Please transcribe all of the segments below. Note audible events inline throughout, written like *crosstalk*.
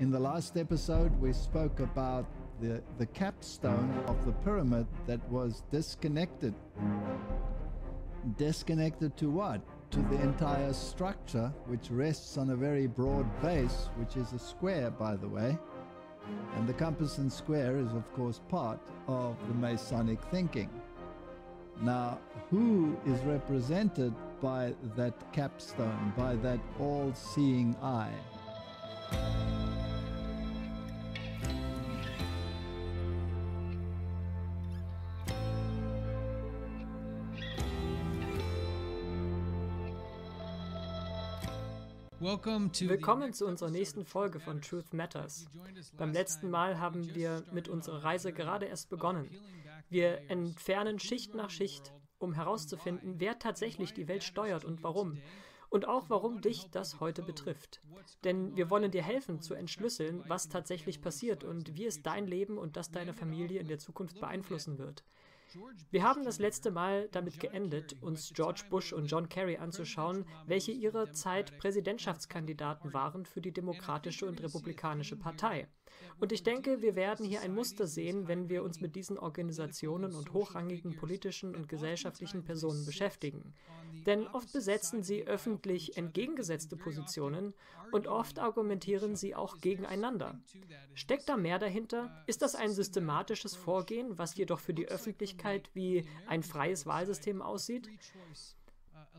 In the last episode, we spoke about the, the capstone of the pyramid that was disconnected. Disconnected to what? To the entire structure, which rests on a very broad base, which is a square, by the way. And the compass and square is, of course, part of the Masonic thinking. Now, who is represented by that capstone, by that all seeing eye? Willkommen zu unserer nächsten Folge von Truth Matters. Beim letzten Mal haben wir mit unserer Reise gerade erst begonnen. Wir entfernen Schicht nach Schicht, um herauszufinden, wer tatsächlich die Welt steuert und warum. Und auch warum dich das heute betrifft. Denn wir wollen dir helfen zu entschlüsseln, was tatsächlich passiert und wie es dein Leben und das deiner Familie in der Zukunft beeinflussen wird. Wir haben das letzte Mal damit geendet, uns George Bush und John Kerry anzuschauen, welche ihrer Zeit Präsidentschaftskandidaten waren für die Demokratische und Republikanische Partei. Und ich denke, wir werden hier ein Muster sehen, wenn wir uns mit diesen Organisationen und hochrangigen politischen und gesellschaftlichen Personen beschäftigen. Denn oft besetzen sie öffentlich entgegengesetzte Positionen und oft argumentieren sie auch gegeneinander. Steckt da mehr dahinter? Ist das ein systematisches Vorgehen, was jedoch für die Öffentlichkeit wie ein freies Wahlsystem aussieht?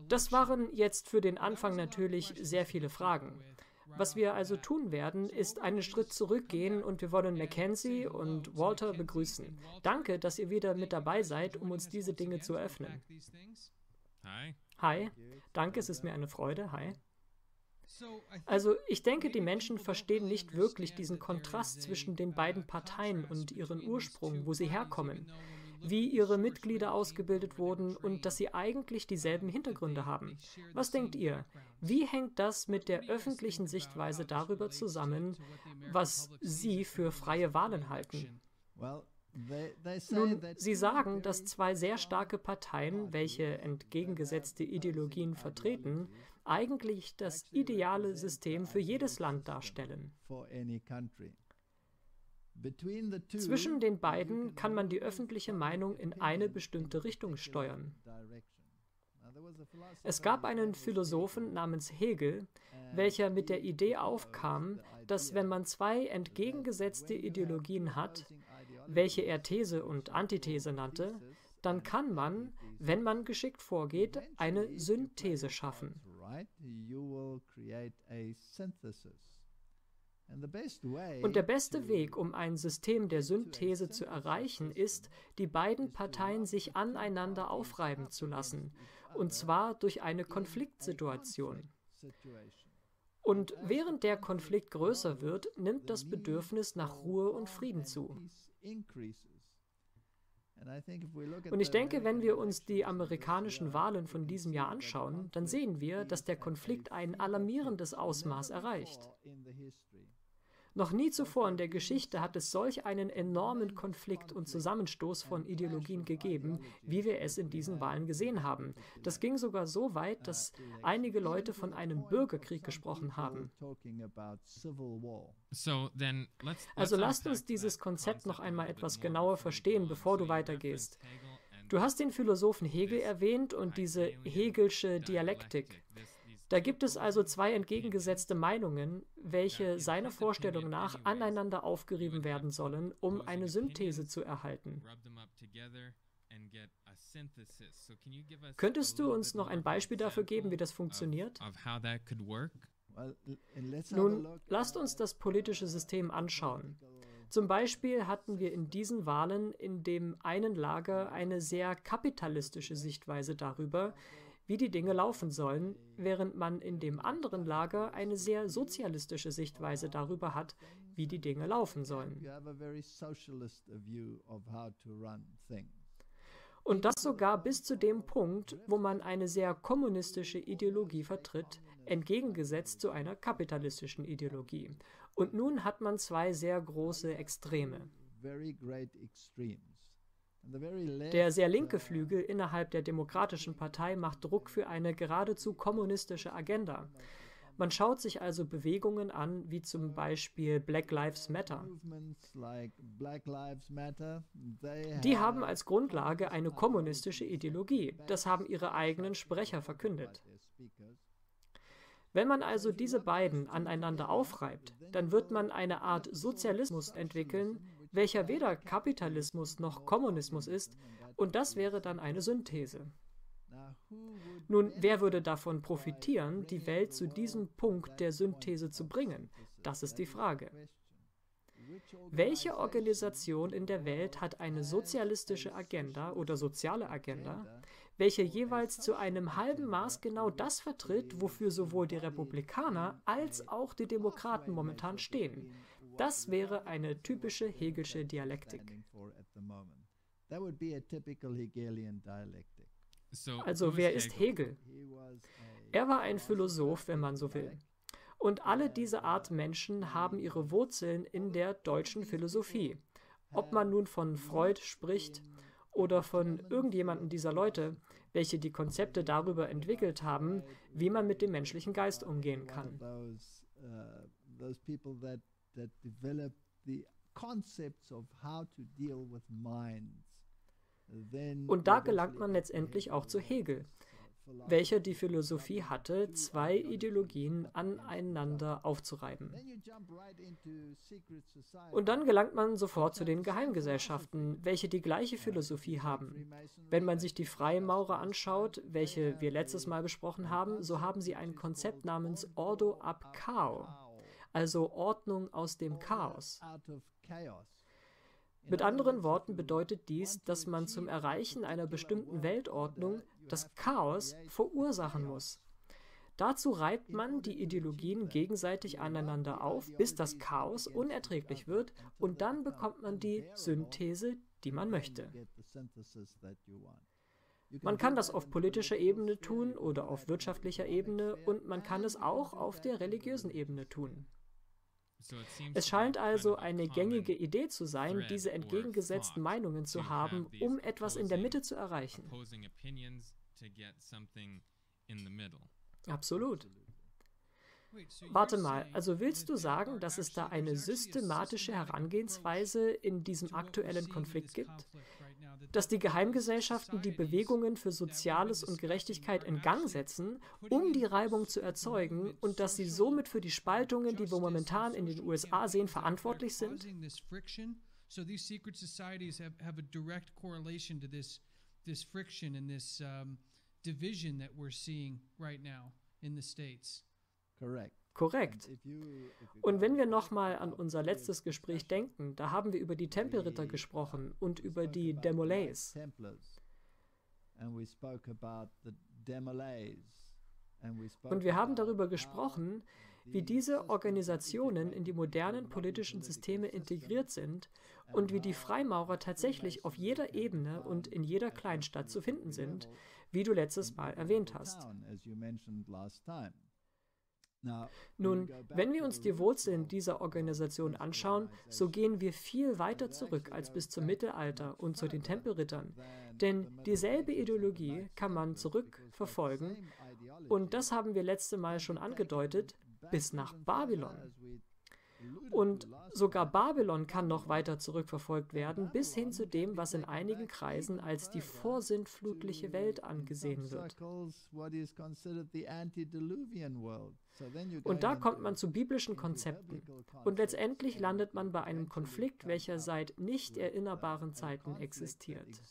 Das waren jetzt für den Anfang natürlich sehr viele Fragen. Was wir also tun werden, ist einen Schritt zurückgehen und wir wollen Mackenzie und Walter begrüßen. Danke, dass ihr wieder mit dabei seid, um uns diese Dinge zu öffnen. Hi. Danke, es ist mir eine Freude. Hi. Also ich denke, die Menschen verstehen nicht wirklich diesen Kontrast zwischen den beiden Parteien und ihren Ursprung, wo sie herkommen wie ihre Mitglieder ausgebildet wurden und dass sie eigentlich dieselben Hintergründe haben. Was denkt ihr? Wie hängt das mit der öffentlichen Sichtweise darüber zusammen, was Sie für freie Wahlen halten? Nun, Sie sagen, dass zwei sehr starke Parteien, welche entgegengesetzte Ideologien vertreten, eigentlich das ideale System für jedes Land darstellen. Zwischen den beiden kann man die öffentliche Meinung in eine bestimmte Richtung steuern. Es gab einen Philosophen namens Hegel, welcher mit der Idee aufkam, dass wenn man zwei entgegengesetzte Ideologien hat, welche er These und Antithese nannte, dann kann man, wenn man geschickt vorgeht, eine Synthese schaffen. Und der beste Weg, um ein System der Synthese zu erreichen, ist, die beiden Parteien sich aneinander aufreiben zu lassen, und zwar durch eine Konfliktsituation. Und während der Konflikt größer wird, nimmt das Bedürfnis nach Ruhe und Frieden zu. Und ich denke, wenn wir uns die amerikanischen Wahlen von diesem Jahr anschauen, dann sehen wir, dass der Konflikt ein alarmierendes Ausmaß erreicht. Noch nie zuvor in der Geschichte hat es solch einen enormen Konflikt und Zusammenstoß von Ideologien gegeben, wie wir es in diesen Wahlen gesehen haben. Das ging sogar so weit, dass einige Leute von einem Bürgerkrieg gesprochen haben. Also lasst uns dieses Konzept noch einmal etwas genauer verstehen, bevor du weitergehst. Du hast den Philosophen Hegel erwähnt und diese Hegelsche Dialektik. Da gibt es also zwei entgegengesetzte Meinungen, welche seiner Vorstellung nach aneinander aufgerieben werden sollen, um eine Synthese zu erhalten. Könntest du uns noch ein Beispiel dafür geben, wie das funktioniert? Nun, lasst uns das politische System anschauen. Zum Beispiel hatten wir in diesen Wahlen in dem einen Lager eine sehr kapitalistische Sichtweise darüber, wie die Dinge laufen sollen, während man in dem anderen Lager eine sehr sozialistische Sichtweise darüber hat, wie die Dinge laufen sollen. Und das sogar bis zu dem Punkt, wo man eine sehr kommunistische Ideologie vertritt, entgegengesetzt zu einer kapitalistischen Ideologie. Und nun hat man zwei sehr große Extreme. Der sehr linke Flügel innerhalb der Demokratischen Partei macht Druck für eine geradezu kommunistische Agenda. Man schaut sich also Bewegungen an, wie zum Beispiel Black Lives Matter. Die haben als Grundlage eine kommunistische Ideologie. Das haben ihre eigenen Sprecher verkündet. Wenn man also diese beiden aneinander aufreibt, dann wird man eine Art Sozialismus entwickeln, welcher weder Kapitalismus noch Kommunismus ist, und das wäre dann eine Synthese. Nun, wer würde davon profitieren, die Welt zu diesem Punkt der Synthese zu bringen? Das ist die Frage. Welche Organisation in der Welt hat eine sozialistische Agenda oder soziale Agenda, welche jeweils zu einem halben Maß genau das vertritt, wofür sowohl die Republikaner als auch die Demokraten momentan stehen. Das wäre eine typische Hegelsche Dialektik. Also wer ist Hegel? Er war ein Philosoph, wenn man so will. Und alle diese Art Menschen haben ihre Wurzeln in der deutschen Philosophie. Ob man nun von Freud spricht oder von irgendjemandem dieser Leute, welche die Konzepte darüber entwickelt haben, wie man mit dem menschlichen Geist umgehen kann. Und da gelangt man letztendlich auch zu Hegel, welcher die Philosophie hatte, zwei Ideologien aneinander aufzureiben. Und dann gelangt man sofort zu den Geheimgesellschaften, welche die gleiche Philosophie haben. Wenn man sich die Freimaurer anschaut, welche wir letztes Mal besprochen haben, so haben sie ein Konzept namens Ordo ab Chaos, also Ordnung aus dem Chaos. Mit anderen Worten bedeutet dies, dass man zum Erreichen einer bestimmten Weltordnung das Chaos verursachen muss. Dazu reibt man die Ideologien gegenseitig aneinander auf, bis das Chaos unerträglich wird, und dann bekommt man die Synthese, die man möchte. Man kann das auf politischer Ebene tun oder auf wirtschaftlicher Ebene und man kann es auch auf der religiösen Ebene tun. Es scheint also eine gängige Idee zu sein, diese entgegengesetzten Meinungen zu haben, um etwas in der Mitte zu erreichen. Absolut. Warte mal, also willst du sagen, dass es da eine systematische Herangehensweise in diesem aktuellen Konflikt gibt? Dass die Geheimgesellschaften die Bewegungen für Soziales und Gerechtigkeit in Gang setzen, um die Reibung zu erzeugen und dass sie somit für die Spaltungen, die wir momentan in den USA sehen, verantwortlich sind? So. Correct. Korrekt. Und wenn wir nochmal an unser letztes Gespräch denken, da haben wir über die Tempelritter gesprochen und über die Demolays. Und wir haben darüber gesprochen, wie diese Organisationen in die modernen politischen Systeme integriert sind und wie die Freimaurer tatsächlich auf jeder Ebene und in jeder Kleinstadt zu finden sind, wie du letztes Mal erwähnt hast. Nun, wenn wir uns die Wurzeln dieser Organisation anschauen, so gehen wir viel weiter zurück als bis zum Mittelalter und zu den Tempelrittern. Denn dieselbe Ideologie kann man zurückverfolgen, und das haben wir letzte Mal schon angedeutet, bis nach Babylon. Und sogar Babylon kann noch weiter zurückverfolgt werden, bis hin zu dem, was in einigen Kreisen als die vorsintflutliche Welt angesehen wird. Und da kommt man zu biblischen Konzepten. Und letztendlich landet man bei einem Konflikt, welcher seit nicht erinnerbaren Zeiten existiert.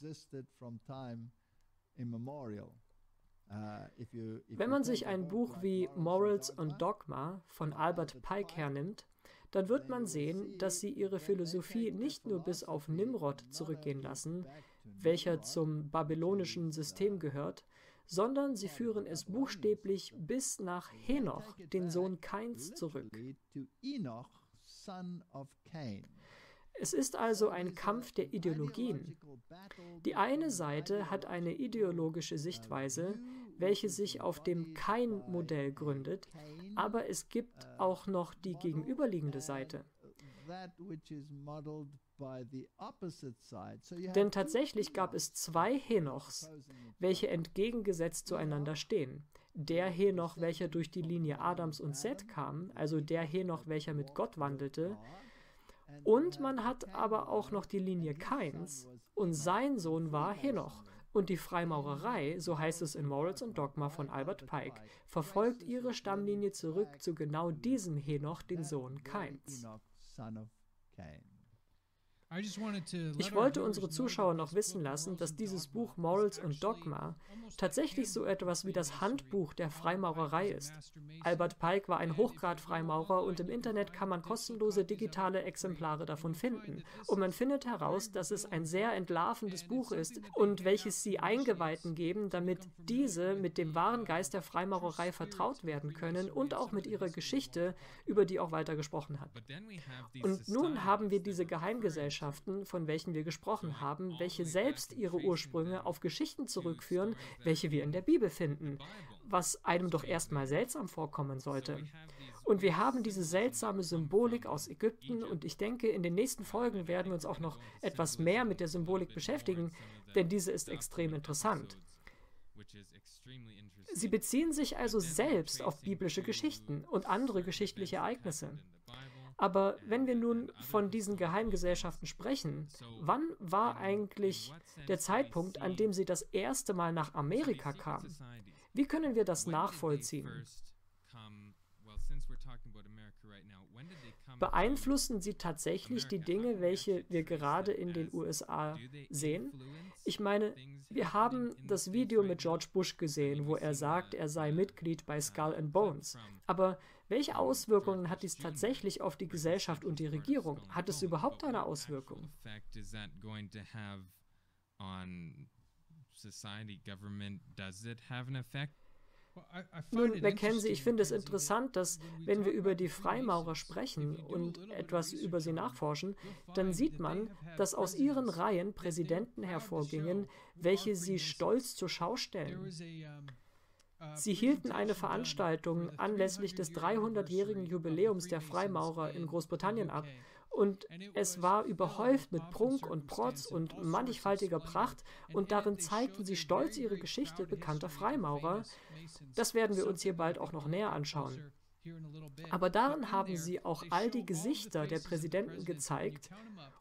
Wenn man sich ein Buch wie Morals und Dogma von Albert Pike hernimmt, dann wird man sehen, dass sie ihre Philosophie nicht nur bis auf Nimrod zurückgehen lassen, welcher zum babylonischen System gehört, sondern sie führen es buchstäblich bis nach Henoch, den Sohn Kains, zurück. Es ist also ein Kampf der Ideologien. Die eine Seite hat eine ideologische Sichtweise, welche sich auf dem Kain-Modell gründet, aber es gibt auch noch die gegenüberliegende Seite. Denn tatsächlich gab es zwei Henochs, welche entgegengesetzt zueinander stehen. Der Henoch, welcher durch die Linie Adams und Seth kam, also der Henoch, welcher mit Gott wandelte, und man hat aber auch noch die Linie Kains, und sein Sohn war Henoch. Und die Freimaurerei, so heißt es in Morals and Dogma von Albert Pike, verfolgt ihre Stammlinie zurück zu genau diesem Henoch, den Sohn Kains. Ich wollte unsere Zuschauer noch wissen lassen, dass dieses Buch Morals und Dogma tatsächlich so etwas wie das Handbuch der Freimaurerei ist. Albert Pike war ein Hochgrad-Freimaurer und im Internet kann man kostenlose digitale Exemplare davon finden. Und man findet heraus, dass es ein sehr entlarvendes Buch ist und welches sie Eingeweihten geben, damit diese mit dem wahren Geist der Freimaurerei vertraut werden können und auch mit ihrer Geschichte, über die auch weiter gesprochen hat. Und nun haben wir diese Geheimgesellschaft Gesellschaften, von welchen wir gesprochen haben, welche selbst ihre Ursprünge auf Geschichten zurückführen, welche wir in der Bibel finden, was einem doch erstmal seltsam vorkommen sollte. Und wir haben diese seltsame Symbolik aus Ägypten und ich denke, in den nächsten Folgen werden wir uns auch noch etwas mehr mit der Symbolik beschäftigen, denn diese ist extrem interessant. Sie beziehen sich also selbst auf biblische Geschichten und andere geschichtliche Ereignisse. Aber wenn wir nun von diesen Geheimgesellschaften sprechen, wann war eigentlich der Zeitpunkt, an dem sie das erste Mal nach Amerika kamen? Wie können wir das nachvollziehen? Beeinflussen sie tatsächlich die Dinge, welche wir gerade in den USA sehen? Ich meine, wir haben das Video mit George Bush gesehen, wo er sagt, er sei Mitglied bei Skull and Bones. Aber welche Auswirkungen hat dies tatsächlich auf die Gesellschaft und die Regierung? Hat es überhaupt eine Auswirkung? Nun, Mackenzie, ich finde es interessant, dass wenn wir über die Freimaurer sprechen und etwas über sie nachforschen, dann sieht man, dass aus ihren Reihen Präsidenten hervorgingen, welche sie stolz zur Schau stellen. Sie hielten eine Veranstaltung anlässlich des 300-jährigen Jubiläums der Freimaurer in Großbritannien ab und es war überhäuft mit Prunk und Protz und mannigfaltiger Pracht und darin zeigten sie stolz ihre Geschichte bekannter Freimaurer. Das werden wir uns hier bald auch noch näher anschauen. Aber darin haben sie auch all die Gesichter der Präsidenten gezeigt.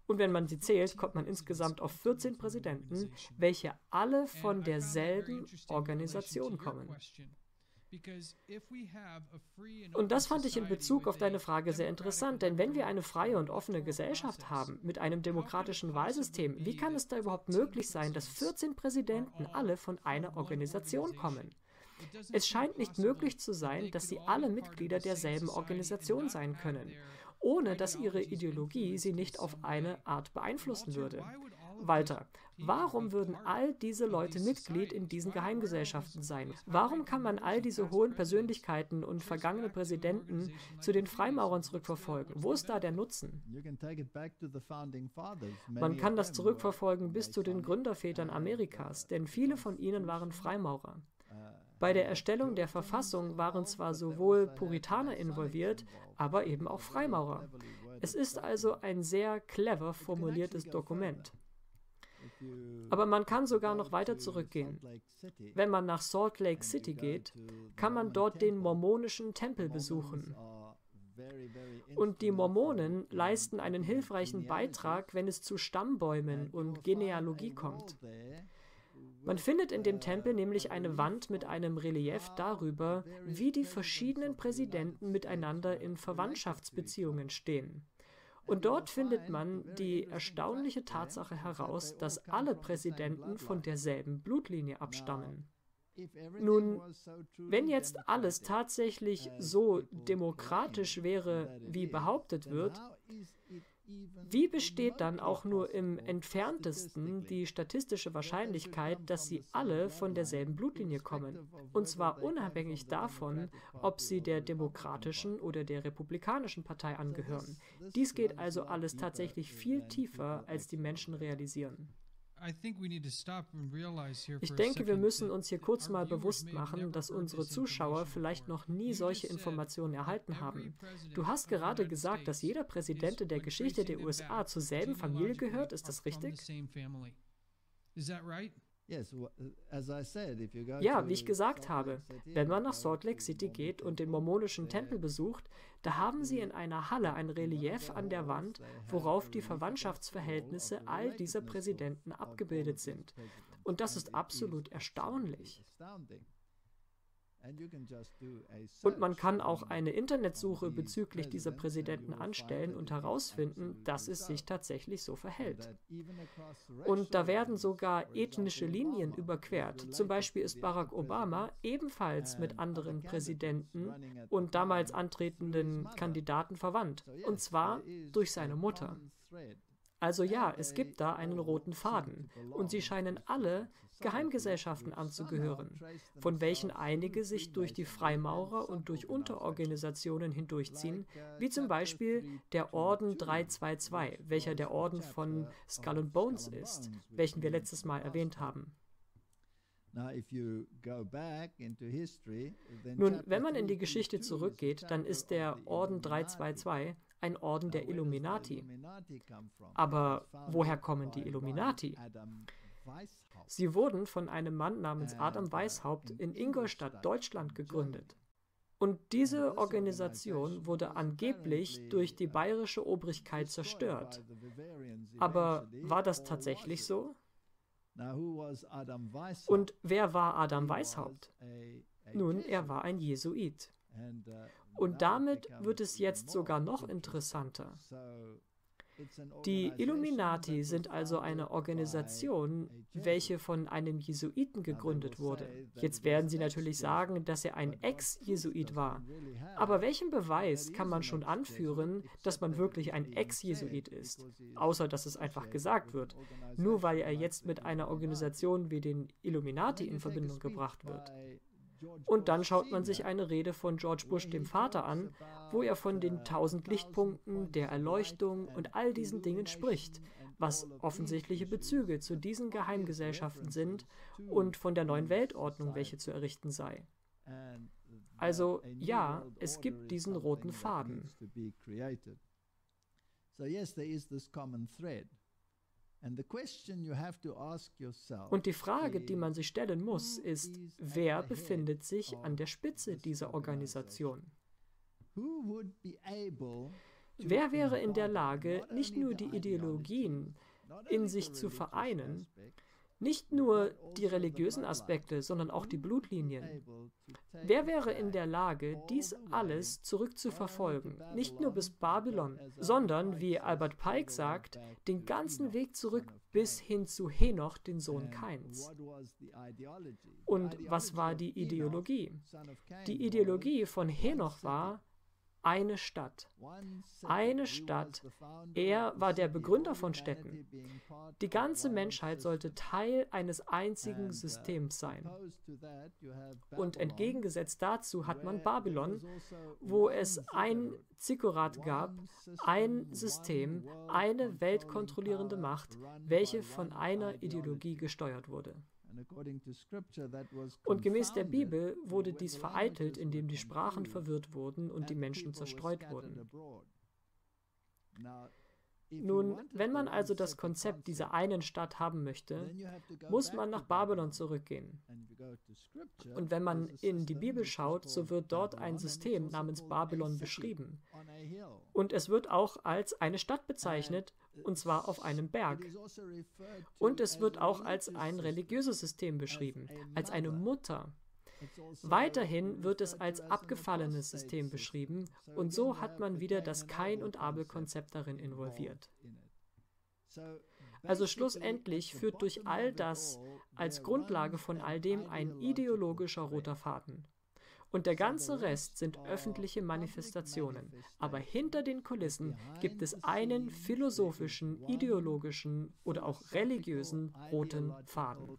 Und wenn man sie zählt, kommt man insgesamt auf 14 Präsidenten, welche alle von derselben Organisation kommen. Und das fand ich in Bezug auf deine Frage sehr interessant, denn wenn wir eine freie und offene Gesellschaft haben mit einem demokratischen Wahlsystem, wie kann es da überhaupt möglich sein, dass 14 Präsidenten alle von einer Organisation kommen? Es scheint nicht möglich zu sein, dass sie alle Mitglieder derselben Organisation sein können, ohne dass ihre Ideologie sie nicht auf eine Art beeinflussen würde. Walter, warum würden all diese Leute Mitglied in diesen Geheimgesellschaften sein? Warum kann man all diese hohen Persönlichkeiten und vergangene Präsidenten zu den Freimaurern zurückverfolgen? Wo ist da der Nutzen? Man kann das zurückverfolgen bis zu den Gründervätern Amerikas, denn viele von ihnen waren Freimaurer. Bei der Erstellung der Verfassung waren zwar sowohl Puritaner involviert, aber eben auch Freimaurer. Es ist also ein sehr clever formuliertes Dokument. Aber man kann sogar noch weiter zurückgehen. Wenn man nach Salt Lake City geht, kann man dort den mormonischen Tempel besuchen. Und die Mormonen leisten einen hilfreichen Beitrag, wenn es zu Stammbäumen und Genealogie kommt. Man findet in dem Tempel nämlich eine Wand mit einem Relief darüber, wie die verschiedenen Präsidenten miteinander in Verwandtschaftsbeziehungen stehen. Und dort findet man die erstaunliche Tatsache heraus, dass alle Präsidenten von derselben Blutlinie abstammen. Nun, wenn jetzt alles tatsächlich so demokratisch wäre, wie behauptet wird, wie besteht dann auch nur im entferntesten die statistische Wahrscheinlichkeit, dass sie alle von derselben Blutlinie kommen? Und zwar unabhängig davon, ob sie der demokratischen oder der republikanischen Partei angehören. Dies geht also alles tatsächlich viel tiefer, als die Menschen realisieren. Ich denke, wir müssen uns hier kurz mal bewusst machen, dass unsere Zuschauer vielleicht noch nie solche Informationen erhalten haben. Du hast gerade gesagt, dass jeder Präsident in der Geschichte der USA zur selben Familie gehört. Ist das richtig? Ja, wie ich gesagt habe, wenn man nach Salt Lake City geht und den mormonischen Tempel besucht, da haben sie in einer Halle ein Relief an der Wand, worauf die Verwandtschaftsverhältnisse all dieser Präsidenten abgebildet sind. Und das ist absolut erstaunlich. Und man kann auch eine Internetsuche bezüglich dieser Präsidenten anstellen und herausfinden, dass es sich tatsächlich so verhält. Und da werden sogar ethnische Linien überquert. Zum Beispiel ist Barack Obama ebenfalls mit anderen Präsidenten und damals antretenden Kandidaten verwandt. Und zwar durch seine Mutter. Also ja, es gibt da einen roten Faden. Und sie scheinen alle Geheimgesellschaften anzugehören, von welchen einige sich durch die Freimaurer und durch Unterorganisationen hindurchziehen, wie zum Beispiel der Orden 322, welcher der Orden von Skull and Bones ist, welchen wir letztes Mal erwähnt haben. Nun, wenn man in die Geschichte zurückgeht, dann ist der Orden 322 ein Orden der Illuminati. Aber woher kommen die Illuminati? Sie wurden von einem Mann namens Adam Weishaupt in Ingolstadt, Deutschland gegründet. Und diese Organisation wurde angeblich durch die bayerische Obrigkeit zerstört. Aber war das tatsächlich so? Und wer war Adam Weishaupt? Nun, er war ein Jesuit. Und damit wird es jetzt sogar noch interessanter. Die Illuminati sind also eine Organisation, welche von einem Jesuiten gegründet wurde. Jetzt werden Sie natürlich sagen, dass er ein Ex-Jesuit war. Aber welchen Beweis kann man schon anführen, dass man wirklich ein Ex-Jesuit ist? Außer dass es einfach gesagt wird. Nur weil er jetzt mit einer Organisation wie den Illuminati in Verbindung gebracht wird. Und dann schaut man sich eine Rede von George Bush dem Vater an, wo er von den tausend Lichtpunkten, der Erleuchtung und all diesen Dingen spricht, was offensichtliche Bezüge zu diesen Geheimgesellschaften sind und von der neuen Weltordnung, welche zu errichten sei. Also ja, es gibt diesen roten Faden. So yes, there is this common thread. Und die Frage, die man sich stellen muss, ist, wer befindet sich an der Spitze dieser Organisation? Wer wäre in der Lage, nicht nur die Ideologien in sich zu vereinen, nicht nur die religiösen Aspekte, sondern auch die Blutlinien. Wer wäre in der Lage, dies alles zurückzuverfolgen, nicht nur bis Babylon, sondern, wie Albert Pike sagt, den ganzen Weg zurück bis hin zu Henoch, den Sohn Kains. Und was war die Ideologie? Die Ideologie von Henoch war, eine Stadt. Eine Stadt. Er war der Begründer von Städten. Die ganze Menschheit sollte Teil eines einzigen Systems sein. Und entgegengesetzt dazu hat man Babylon, wo es ein Zikkurat gab, ein System, eine weltkontrollierende Macht, welche von einer Ideologie gesteuert wurde. Und gemäß der Bibel wurde dies vereitelt, indem die Sprachen verwirrt wurden und die Menschen zerstreut wurden. Nun, wenn man also das Konzept dieser einen Stadt haben möchte, muss man nach Babylon zurückgehen. Und wenn man in die Bibel schaut, so wird dort ein System namens Babylon beschrieben. Und es wird auch als eine Stadt bezeichnet, und zwar auf einem Berg. Und es wird auch als ein religiöses System beschrieben, als eine Mutter. Weiterhin wird es als abgefallenes System beschrieben und so hat man wieder das Kain- und Abel-Konzept darin involviert. Also schlussendlich führt durch all das als Grundlage von all dem ein ideologischer roter Faden. Und der ganze Rest sind öffentliche Manifestationen. Aber hinter den Kulissen gibt es einen philosophischen, ideologischen oder auch religiösen roten Faden.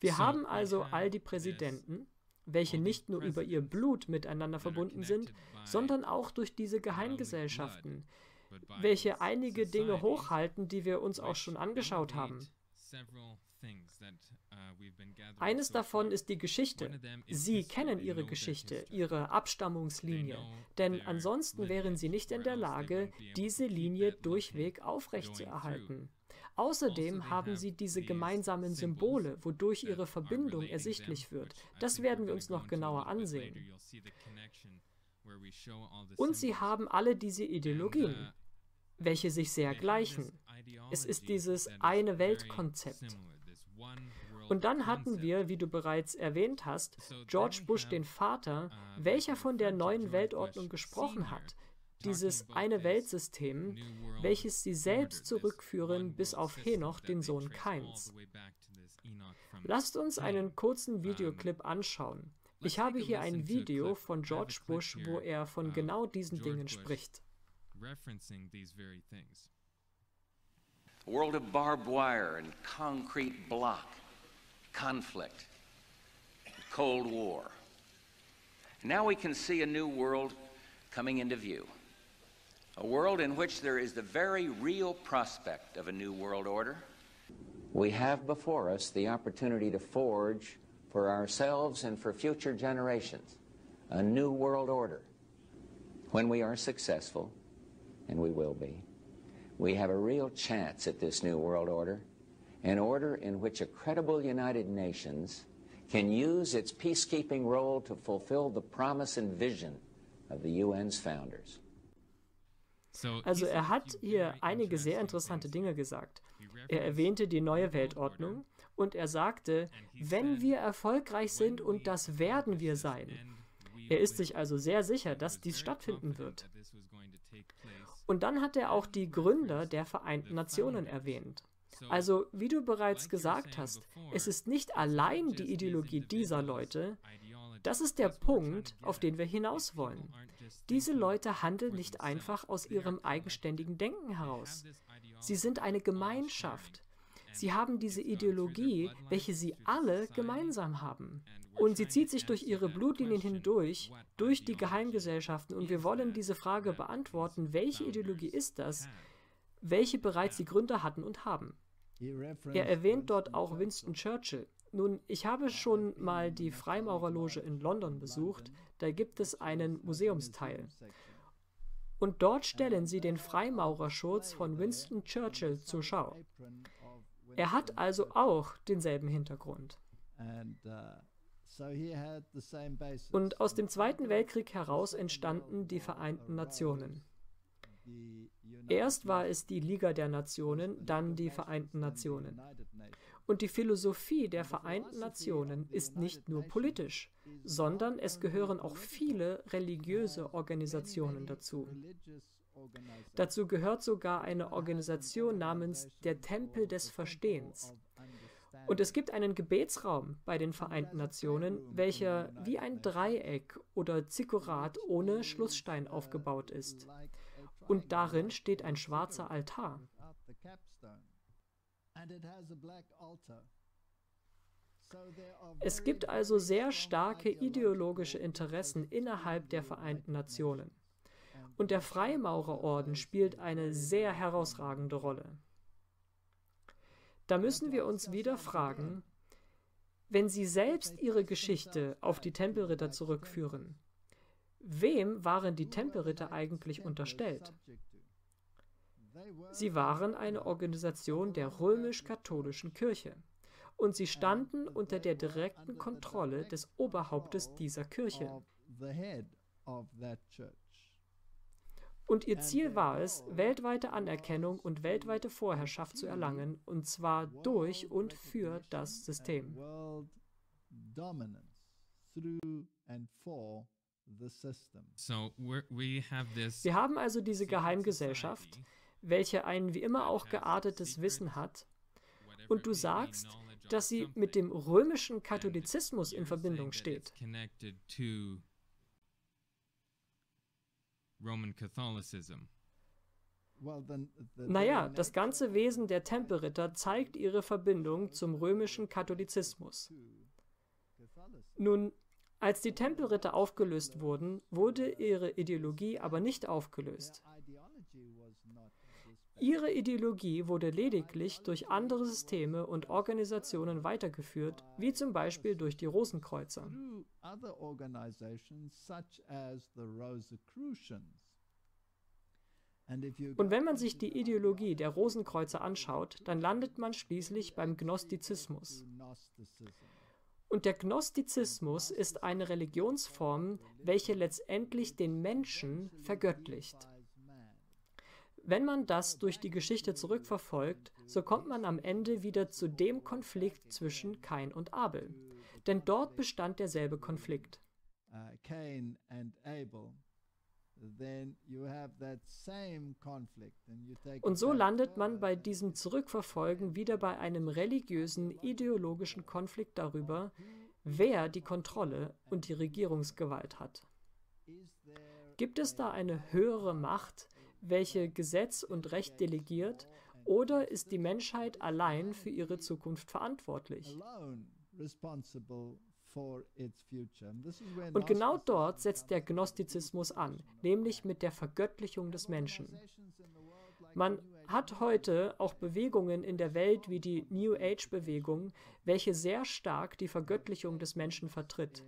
Wir haben also all die Präsidenten, welche nicht nur über ihr Blut miteinander verbunden sind, sondern auch durch diese Geheimgesellschaften, welche einige Dinge hochhalten, die wir uns auch schon angeschaut haben. Eines davon ist die Geschichte. Sie kennen ihre Geschichte, ihre Abstammungslinie, denn ansonsten wären sie nicht in der Lage, diese Linie durchweg aufrechtzuerhalten. Außerdem haben sie diese gemeinsamen Symbole, wodurch ihre Verbindung ersichtlich wird. Das werden wir uns noch genauer ansehen. Und sie haben alle diese Ideologien, welche sich sehr gleichen. Es ist dieses eine Weltkonzept. Und dann hatten wir, wie du bereits erwähnt hast, George Bush den Vater, welcher von der neuen Weltordnung gesprochen hat, dieses eine Weltsystem, welches sie selbst zurückführen bis auf Henoch, den Sohn Kains. Lasst uns einen kurzen Videoclip anschauen. Ich habe hier ein Video von George Bush, wo er von genau diesen Dingen spricht. A world of barbed wire and concrete block. conflict, Cold War. Now we can see a new world coming into view. A world in which there is the very real prospect of a new world order. We have before us the opportunity to forge for ourselves and for future generations a new world order. When we are successful, and we will be, we have a real chance at this new world order an order in which a credible United Nations can use its peacekeeping role to fulfill the promise and vision of the UN's founders. Also er hat hier einige sehr interessante Dinge gesagt. Er erwähnte die neue Weltordnung und er sagte, wenn wir erfolgreich sind und das werden wir sein. Er ist sich also sehr sicher, dass dies stattfinden wird. Und dann hat er auch die Gründer der Vereinten Nationen erwähnt. Also, wie du bereits gesagt hast, es ist nicht allein die Ideologie dieser Leute, das ist der Punkt, auf den wir hinaus wollen. Diese Leute handeln nicht einfach aus ihrem eigenständigen Denken heraus. Sie sind eine Gemeinschaft. Sie haben diese Ideologie, welche sie alle gemeinsam haben. Und sie zieht sich durch ihre Blutlinien hindurch, durch die Geheimgesellschaften. Und wir wollen diese Frage beantworten, welche Ideologie ist das, welche bereits die Gründer hatten und haben. Er erwähnt dort auch Winston Churchill. Nun, ich habe schon mal die Freimaurerloge in London besucht. Da gibt es einen Museumsteil. Und dort stellen sie den Freimaurerschutz von Winston Churchill zur Schau. Er hat also auch denselben Hintergrund. Und aus dem Zweiten Weltkrieg heraus entstanden die Vereinten Nationen. Erst war es die Liga der Nationen, dann die Vereinten Nationen. Und die Philosophie der Vereinten Nationen ist nicht nur politisch, sondern es gehören auch viele religiöse Organisationen dazu. Dazu gehört sogar eine Organisation namens der Tempel des Verstehens. Und es gibt einen Gebetsraum bei den Vereinten Nationen, welcher wie ein Dreieck oder Zikkurat ohne Schlussstein aufgebaut ist und darin steht ein schwarzer Altar. Es gibt also sehr starke ideologische Interessen innerhalb der Vereinten Nationen. Und der Freimaurerorden spielt eine sehr herausragende Rolle. Da müssen wir uns wieder fragen, wenn Sie selbst Ihre Geschichte auf die Tempelritter zurückführen, Wem waren die Tempelritter eigentlich unterstellt? Sie waren eine Organisation der römisch-katholischen Kirche und sie standen unter der direkten Kontrolle des Oberhauptes dieser Kirche. Und ihr Ziel war es, weltweite Anerkennung und weltweite Vorherrschaft zu erlangen, und zwar durch und für das System. Wir haben also diese Geheimgesellschaft, welche ein wie immer auch geartetes Wissen hat, und du sagst, dass sie mit dem römischen Katholizismus in Verbindung steht. Naja, das ganze Wesen der Tempelritter zeigt ihre Verbindung zum römischen Katholizismus. Nun, als die Tempelritter aufgelöst wurden, wurde ihre Ideologie aber nicht aufgelöst. Ihre Ideologie wurde lediglich durch andere Systeme und Organisationen weitergeführt, wie zum Beispiel durch die Rosenkreuzer. Und wenn man sich die Ideologie der Rosenkreuzer anschaut, dann landet man schließlich beim Gnostizismus. Und der Gnostizismus ist eine Religionsform, welche letztendlich den Menschen vergöttlicht. Wenn man das durch die Geschichte zurückverfolgt, so kommt man am Ende wieder zu dem Konflikt zwischen Kain und Abel. Denn dort bestand derselbe Konflikt. Uh, und so landet man bei diesem Zurückverfolgen wieder bei einem religiösen, ideologischen Konflikt darüber, wer die Kontrolle und die Regierungsgewalt hat. Gibt es da eine höhere Macht, welche Gesetz und Recht delegiert, oder ist die Menschheit allein für ihre Zukunft verantwortlich? Und genau dort setzt der Gnostizismus an, nämlich mit der Vergöttlichung des Menschen. Man hat heute auch Bewegungen in der Welt wie die New Age-Bewegung, welche sehr stark die Vergöttlichung des Menschen vertritt.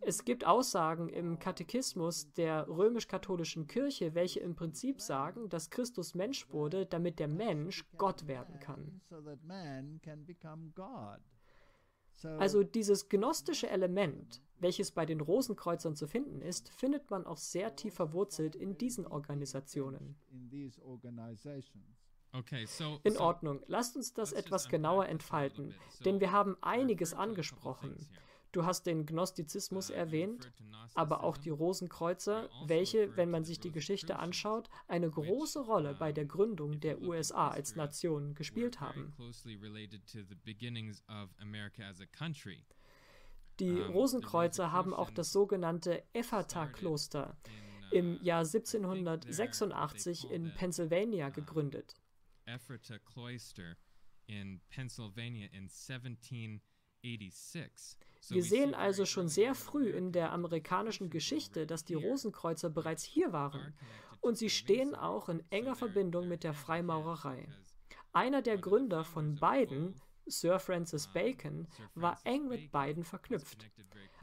Es gibt Aussagen im Katechismus der römisch-katholischen Kirche, welche im Prinzip sagen, dass Christus Mensch wurde, damit der Mensch Gott werden kann. Also dieses gnostische Element, welches bei den Rosenkreuzern zu finden ist, findet man auch sehr tief verwurzelt in diesen Organisationen. In Ordnung, lasst uns das etwas genauer entfalten, denn wir haben einiges angesprochen. Du hast den Gnostizismus erwähnt, aber auch die Rosenkreuzer, also welche, wenn man sich die Geschichte anschaut, eine große Rolle bei der Gründung der USA als Nation gespielt haben. Die Rosenkreuzer haben auch das sogenannte Ephrata-Kloster im Jahr 1786 in Pennsylvania gegründet. Ephrata Cloister in Pennsylvania in 1786. Wir sehen also schon sehr früh in der amerikanischen Geschichte, dass die Rosenkreuzer bereits hier waren. Und sie stehen auch in enger Verbindung mit der Freimaurerei. Einer der Gründer von beiden, Sir Francis Bacon, war eng mit beiden verknüpft.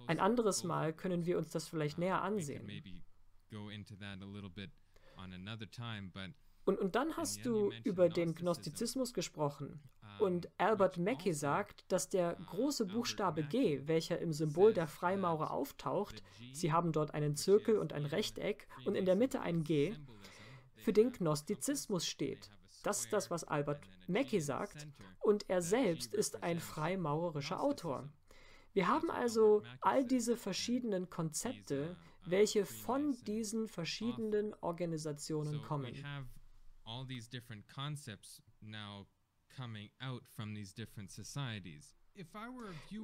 Ein anderes Mal können wir uns das vielleicht näher ansehen. Und, und dann hast du über den Gnostizismus gesprochen. Und Albert Mackey sagt, dass der große Buchstabe G, welcher im Symbol der Freimaurer auftaucht, sie haben dort einen Zirkel und ein Rechteck und in der Mitte ein G, für den Gnostizismus steht. Das ist das, was Albert Mackey sagt, und er selbst ist ein freimaurerischer Autor. Wir haben also all diese verschiedenen Konzepte, welche von diesen verschiedenen Organisationen kommen all these different concepts now coming out from these different societies.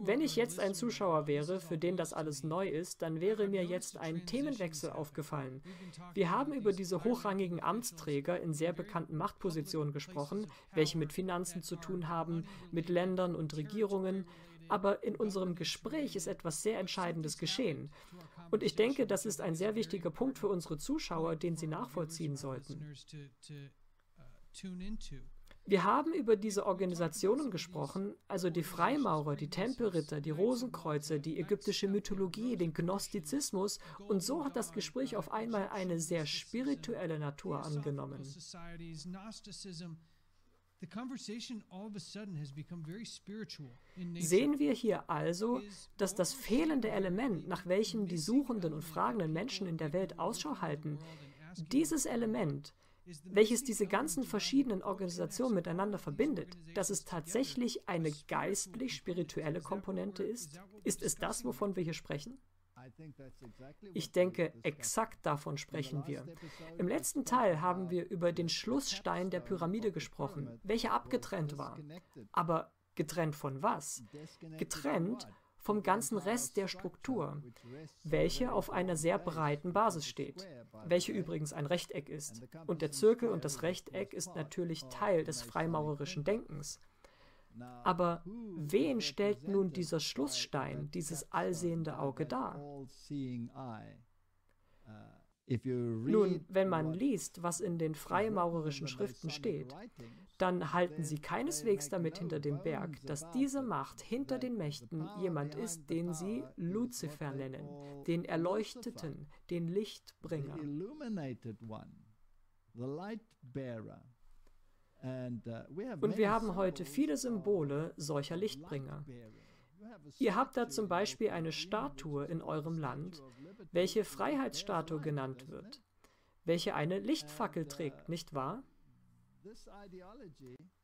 Wenn ich jetzt ein Zuschauer wäre, für den das alles neu ist, dann wäre mir jetzt ein Themenwechsel aufgefallen. Wir haben über diese hochrangigen Amtsträger in sehr bekannten Machtpositionen gesprochen, welche mit Finanzen zu tun haben, mit Ländern und Regierungen. Aber in unserem Gespräch ist etwas sehr Entscheidendes geschehen. Und ich denke, das ist ein sehr wichtiger Punkt für unsere Zuschauer, den sie nachvollziehen sollten. Wir haben über diese Organisationen gesprochen, also die Freimaurer, die Tempelritter, die Rosenkreuzer, die ägyptische Mythologie, den Gnostizismus, und so hat das Gespräch auf einmal eine sehr spirituelle Natur angenommen. Sehen wir hier also, dass das fehlende Element, nach welchem die suchenden und fragenden Menschen in der Welt Ausschau halten, dieses Element welches diese ganzen verschiedenen Organisationen miteinander verbindet, dass es tatsächlich eine geistlich-spirituelle Komponente ist? Ist es das, wovon wir hier sprechen? Ich denke, exakt davon sprechen wir. Im letzten Teil haben wir über den Schlussstein der Pyramide gesprochen, welcher abgetrennt war. Aber getrennt von was? Getrennt vom ganzen Rest der Struktur, welche auf einer sehr breiten Basis steht, welche übrigens ein Rechteck ist. Und der Zirkel und das Rechteck ist natürlich Teil des freimaurerischen Denkens. Aber wen stellt nun dieser Schlussstein, dieses allsehende Auge dar? Nun, wenn man liest, was in den freimaurerischen Schriften steht, dann halten sie keineswegs damit hinter dem Berg, dass diese Macht hinter den Mächten jemand ist, den sie Luzifer nennen, den Erleuchteten, den Lichtbringer. Und wir haben heute viele Symbole solcher Lichtbringer. Ihr habt da zum Beispiel eine Statue in eurem Land, welche Freiheitsstatue genannt wird, welche eine Lichtfackel trägt, nicht wahr?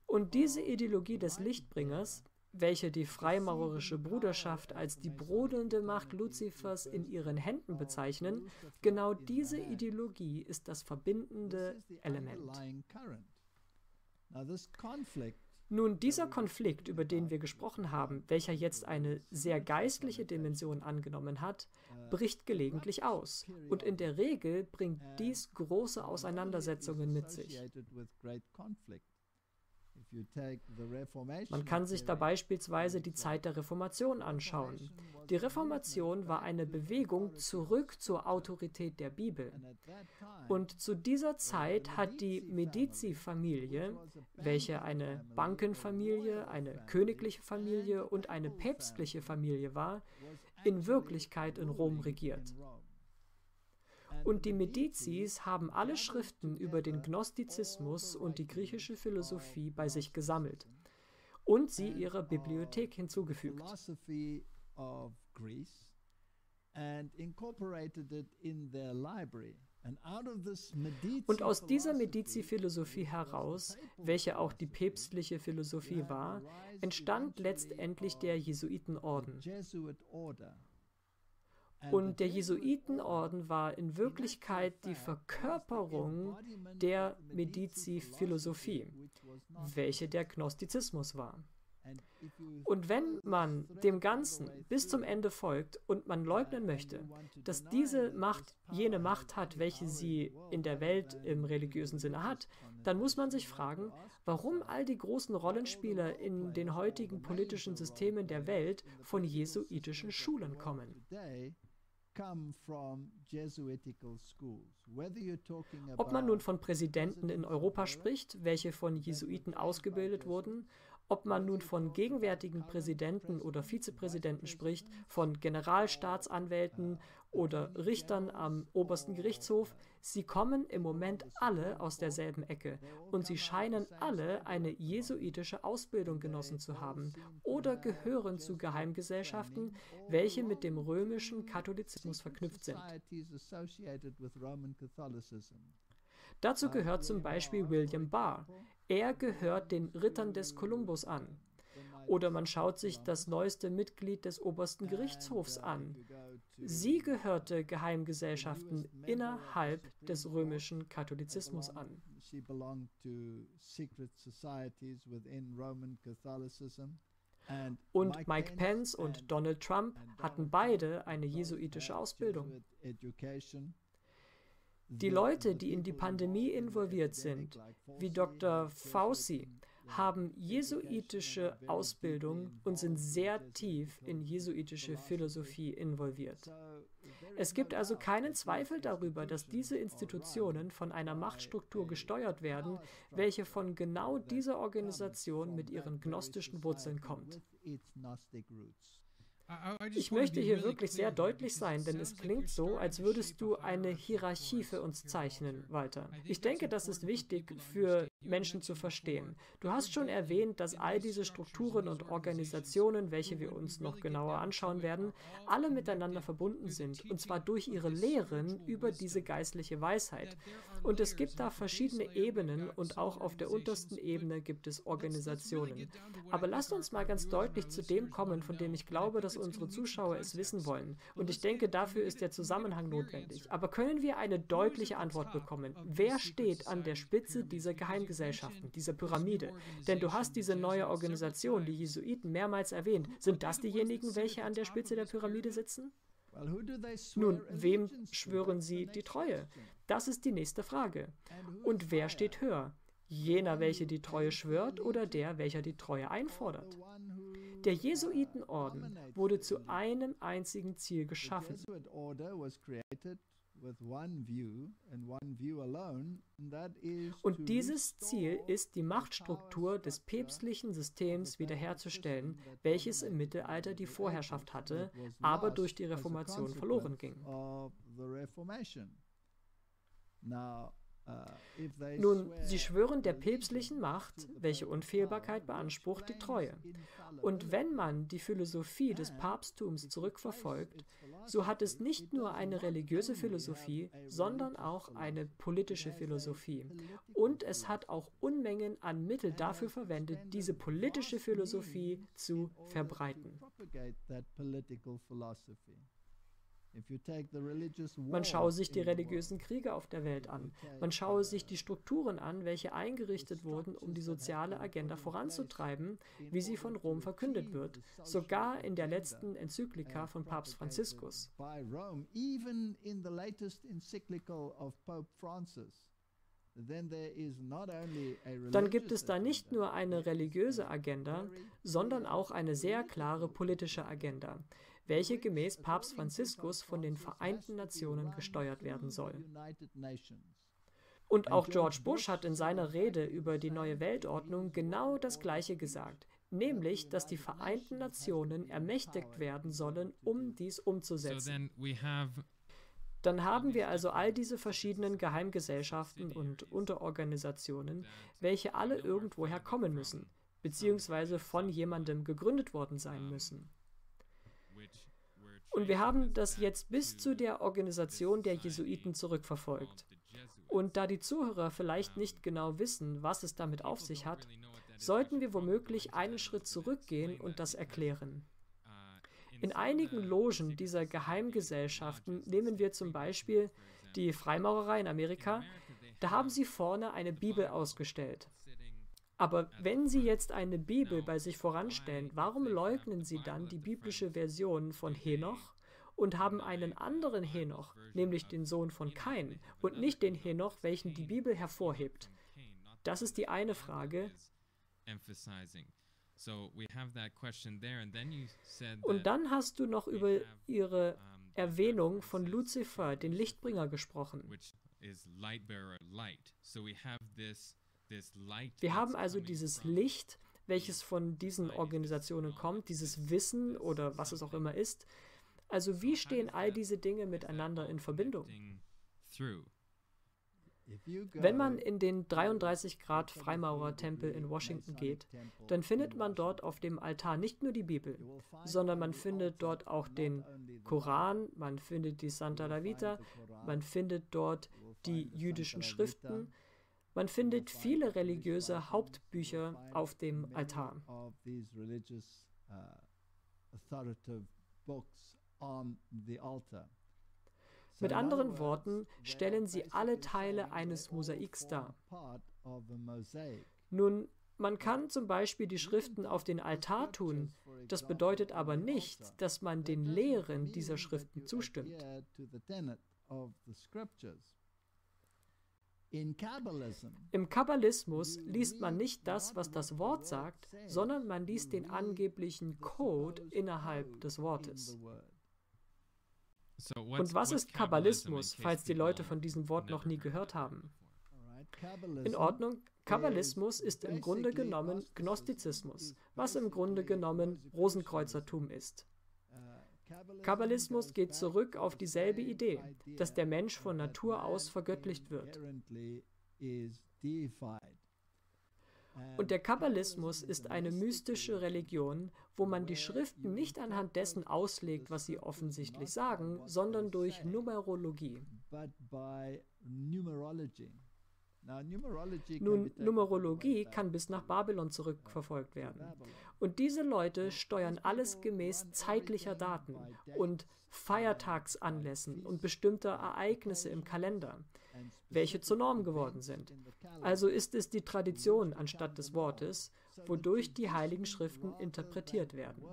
Und diese Ideologie des Lichtbringers, welche die freimaurerische Bruderschaft als die brodelnde Macht Luzifers in ihren Händen bezeichnen, genau diese Ideologie ist das verbindende Element. Nun, dieser Konflikt, über den wir gesprochen haben, welcher jetzt eine sehr geistliche Dimension angenommen hat, bricht gelegentlich aus. Und in der Regel bringt dies große Auseinandersetzungen mit sich. Man kann sich da beispielsweise die Zeit der Reformation anschauen. Die Reformation war eine Bewegung zurück zur Autorität der Bibel. Und zu dieser Zeit hat die Medici-Familie, welche eine Bankenfamilie, eine königliche Familie und eine päpstliche Familie war, in Wirklichkeit in Rom regiert. Und die Medizis haben alle Schriften über den Gnostizismus und die griechische Philosophie bei sich gesammelt und sie ihrer Bibliothek hinzugefügt. Und aus dieser Medici-Philosophie heraus, welche auch die päpstliche Philosophie war, entstand letztendlich der Jesuitenorden. Und der Jesuitenorden war in Wirklichkeit die Verkörperung der Medici-Philosophie, welche der Gnostizismus war. Und wenn man dem Ganzen bis zum Ende folgt und man leugnen möchte, dass diese Macht jene Macht hat, welche sie in der Welt im religiösen Sinne hat, dann muss man sich fragen, warum all die großen Rollenspieler in den heutigen politischen Systemen der Welt von jesuitischen Schulen kommen. Ob man nun von Präsidenten in Europa spricht, welche von Jesuiten ausgebildet wurden, ob man nun von gegenwärtigen Präsidenten oder Vizepräsidenten spricht, von Generalstaatsanwälten oder Richtern am obersten Gerichtshof, sie kommen im Moment alle aus derselben Ecke und sie scheinen alle eine jesuitische Ausbildung genossen zu haben oder gehören zu Geheimgesellschaften, welche mit dem römischen Katholizismus verknüpft sind. Dazu gehört zum Beispiel William Barr. Er gehört den Rittern des Kolumbus an. Oder man schaut sich das neueste Mitglied des obersten Gerichtshofs an. Sie gehörte Geheimgesellschaften innerhalb des römischen Katholizismus an. Und Mike Pence und Donald Trump hatten beide eine jesuitische Ausbildung. Die Leute, die in die Pandemie involviert sind, wie Dr. Fauci, haben jesuitische Ausbildung und sind sehr tief in jesuitische Philosophie involviert. Es gibt also keinen Zweifel darüber, dass diese Institutionen von einer Machtstruktur gesteuert werden, welche von genau dieser Organisation mit ihren gnostischen Wurzeln kommt. Ich möchte hier wirklich sehr deutlich sein, denn es klingt so, als würdest du eine Hierarchie für uns zeichnen, Walter. Ich denke, das ist wichtig für Menschen zu verstehen. Du hast schon erwähnt, dass all diese Strukturen und Organisationen, welche wir uns noch genauer anschauen werden, alle miteinander verbunden sind, und zwar durch ihre Lehren über diese geistliche Weisheit. Und es gibt da verschiedene Ebenen und auch auf der untersten Ebene gibt es Organisationen. Aber lasst uns mal ganz deutlich zu dem kommen, von dem ich glaube, dass unsere Zuschauer es wissen wollen. Und ich denke, dafür ist der Zusammenhang notwendig. Aber können wir eine deutliche Antwort bekommen? Wer steht an der Spitze dieser Geheimgesellschaften, dieser Pyramide? Denn du hast diese neue Organisation, die Jesuiten, mehrmals erwähnt. Sind das diejenigen, welche an der Spitze der Pyramide sitzen? Nun, wem schwören sie die Treue? Das ist die nächste Frage. Und wer steht höher? Jener, welcher die Treue schwört oder der, welcher die Treue einfordert? Der Jesuitenorden wurde zu einem einzigen Ziel geschaffen. Und dieses Ziel ist, die Machtstruktur des päpstlichen Systems wiederherzustellen, welches im Mittelalter die Vorherrschaft hatte, aber durch die Reformation verloren ging. Nun, sie schwören der päpstlichen Macht, welche Unfehlbarkeit beansprucht, die Treue. Und wenn man die Philosophie des Papsttums zurückverfolgt, so hat es nicht nur eine religiöse Philosophie, sondern auch eine politische Philosophie. Und es hat auch Unmengen an Mitteln dafür verwendet, diese politische Philosophie zu verbreiten. Man schaue sich die religiösen Kriege auf der Welt an. Man schaue sich die Strukturen an, welche eingerichtet wurden, um die soziale Agenda voranzutreiben, wie sie von Rom verkündet wird, sogar in der letzten Enzyklika von Papst Franziskus. Dann gibt es da nicht nur eine religiöse Agenda, sondern auch eine sehr klare politische Agenda welche gemäß Papst Franziskus von den Vereinten Nationen gesteuert werden soll. Und auch George Bush hat in seiner Rede über die neue Weltordnung genau das Gleiche gesagt, nämlich, dass die Vereinten Nationen ermächtigt werden sollen, um dies umzusetzen. Dann haben wir also all diese verschiedenen Geheimgesellschaften und Unterorganisationen, welche alle irgendwoher kommen müssen, beziehungsweise von jemandem gegründet worden sein müssen. Und wir haben das jetzt bis zu der Organisation der Jesuiten zurückverfolgt. Und da die Zuhörer vielleicht nicht genau wissen, was es damit auf sich hat, sollten wir womöglich einen Schritt zurückgehen und das erklären. In einigen Logen dieser Geheimgesellschaften nehmen wir zum Beispiel die Freimaurerei in Amerika, da haben sie vorne eine Bibel ausgestellt. Aber wenn Sie jetzt eine Bibel bei sich voranstellen, warum leugnen Sie dann die biblische Version von Henoch und haben einen anderen Henoch, nämlich den Sohn von Kain, und nicht den Henoch, welchen die Bibel hervorhebt? Das ist die eine Frage. Und dann hast du noch über ihre Erwähnung von Luzifer, den Lichtbringer, gesprochen. Wir haben also dieses Licht, welches von diesen Organisationen kommt, dieses Wissen oder was es auch immer ist. Also wie stehen all diese Dinge miteinander in Verbindung? Wenn man in den 33 Grad Freimaurer-Tempel in Washington geht, dann findet man dort auf dem Altar nicht nur die Bibel, sondern man findet dort auch den Koran, man findet die Santa La Vita, man findet dort die jüdischen Schriften, man findet viele religiöse Hauptbücher auf dem Altar. Mit anderen Worten stellen sie alle Teile eines Mosaiks dar. Nun, man kann zum Beispiel die Schriften auf den Altar tun, das bedeutet aber nicht, dass man den Lehren dieser Schriften zustimmt. Im Kabbalismus liest man nicht das, was das Wort sagt, sondern man liest den angeblichen Code innerhalb des Wortes. Und was ist Kabbalismus, falls die Leute von diesem Wort noch nie gehört haben? In Ordnung, Kabbalismus ist im Grunde genommen Gnostizismus, was im Grunde genommen Rosenkreuzertum ist. Kabbalismus geht zurück auf dieselbe Idee, dass der Mensch von Natur aus vergöttlicht wird. Und der Kabbalismus ist eine mystische Religion, wo man die Schriften nicht anhand dessen auslegt, was sie offensichtlich sagen, sondern durch Numerologie. Nun, Numerologie kann bis nach Babylon zurückverfolgt werden. Und diese Leute steuern alles gemäß zeitlicher Daten und Feiertagsanlässen und bestimmter Ereignisse im Kalender, welche zur Norm geworden sind. Also ist es die Tradition anstatt des Wortes, wodurch die heiligen Schriften interpretiert werden.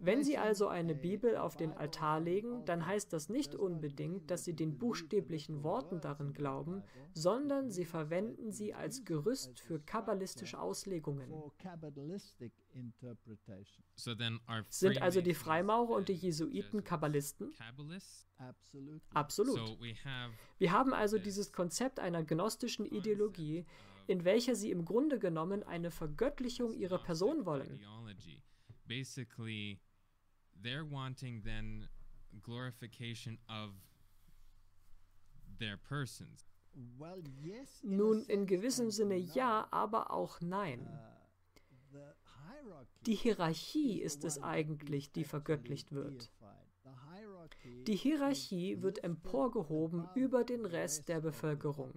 Wenn Sie also eine Bibel auf den Altar legen, dann heißt das nicht unbedingt, dass Sie den buchstäblichen Worten darin glauben, sondern Sie verwenden sie als Gerüst für kabbalistische Auslegungen. Sind also die Freimaurer und die Jesuiten Kabbalisten? Absolut. Wir haben also dieses Konzept einer gnostischen Ideologie, in welcher sie im Grunde genommen eine Vergöttlichung ihrer Person wollen. Basically, they're wanting then glorification of their persons. Nun, in gewissem Sinne ja, aber auch nein. Die Hierarchie ist es eigentlich, die vergöttlicht wird. Die Hierarchie wird emporgehoben über den Rest der Bevölkerung.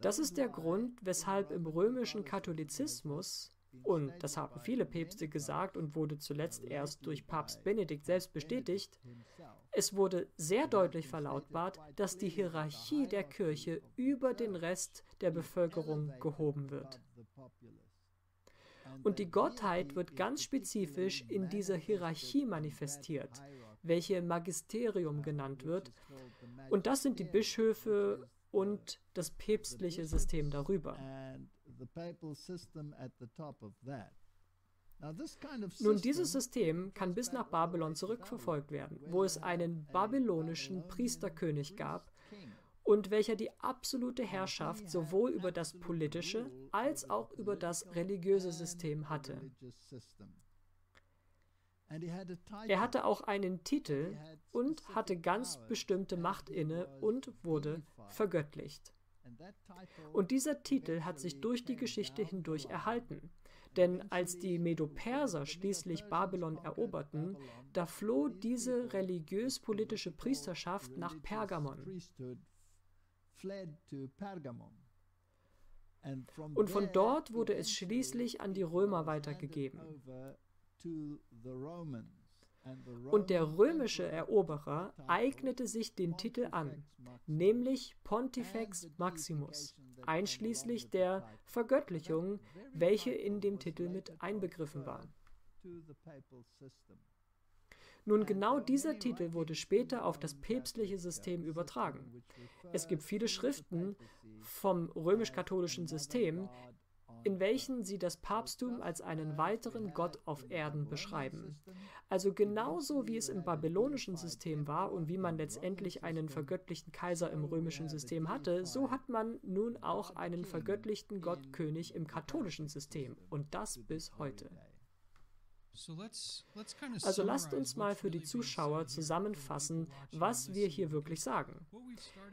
Das ist der Grund, weshalb im römischen Katholizismus, und das haben viele Päpste gesagt und wurde zuletzt erst durch Papst Benedikt selbst bestätigt, es wurde sehr deutlich verlautbart, dass die Hierarchie der Kirche über den Rest der Bevölkerung gehoben wird. Und die Gottheit wird ganz spezifisch in dieser Hierarchie manifestiert, welche Magisterium genannt wird. Und das sind die Bischöfe und das päpstliche System darüber. Nun, dieses System kann bis nach Babylon zurückverfolgt werden, wo es einen babylonischen Priesterkönig gab und welcher die absolute Herrschaft sowohl über das politische als auch über das religiöse System hatte. Er hatte auch einen Titel und hatte ganz bestimmte Macht inne und wurde vergöttlicht. Und dieser Titel hat sich durch die Geschichte hindurch erhalten. Denn als die Medo-Perser schließlich Babylon eroberten, da floh diese religiös-politische Priesterschaft nach Pergamon. Und von dort wurde es schließlich an die Römer weitergegeben. Und der römische Eroberer eignete sich den Titel an, nämlich Pontifex Maximus, einschließlich der Vergöttlichung, welche in dem Titel mit einbegriffen war. Nun, genau dieser Titel wurde später auf das päpstliche System übertragen. Es gibt viele Schriften vom römisch-katholischen System, in welchen sie das Papsttum als einen weiteren Gott auf Erden beschreiben. Also genauso wie es im babylonischen System war und wie man letztendlich einen vergöttlichten Kaiser im römischen System hatte, so hat man nun auch einen vergöttlichten Gottkönig im katholischen System und das bis heute. Also lasst uns mal für die Zuschauer zusammenfassen, was wir hier wirklich sagen.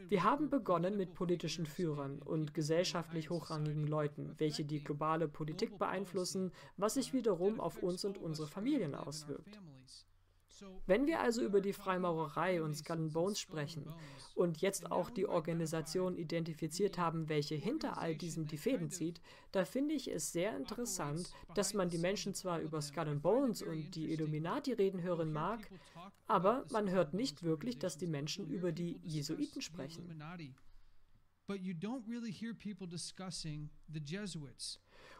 Wir haben begonnen mit politischen Führern und gesellschaftlich hochrangigen Leuten, welche die globale Politik beeinflussen, was sich wiederum auf uns und unsere Familien auswirkt. Wenn wir also über die Freimaurerei und Skull Bones sprechen und jetzt auch die Organisation identifiziert haben, welche hinter all diesem die Fäden zieht, da finde ich es sehr interessant, dass man die Menschen zwar über Skull Bones und die Illuminati reden hören mag, aber man hört nicht wirklich, dass die Menschen über die Jesuiten sprechen. But you don't really hear people discussing the Jesuits.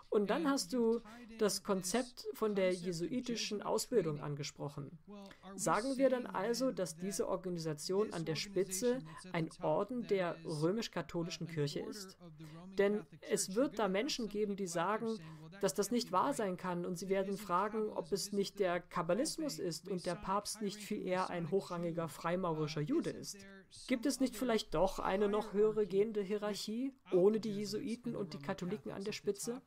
Und dann hast du das Konzept von der jesuitischen Ausbildung angesprochen. Sagen wir dann also, dass diese Organisation an der Spitze ein Orden der römisch-katholischen Kirche ist? Denn es wird da Menschen geben, die sagen, dass das nicht wahr sein kann und sie werden fragen, ob es nicht der Kabbalismus ist und der Papst nicht viel eher ein hochrangiger freimaurischer Jude ist. Gibt es nicht vielleicht doch eine noch höhere gehende Hierarchie ohne die Jesuiten und die Katholiken an der Spitze?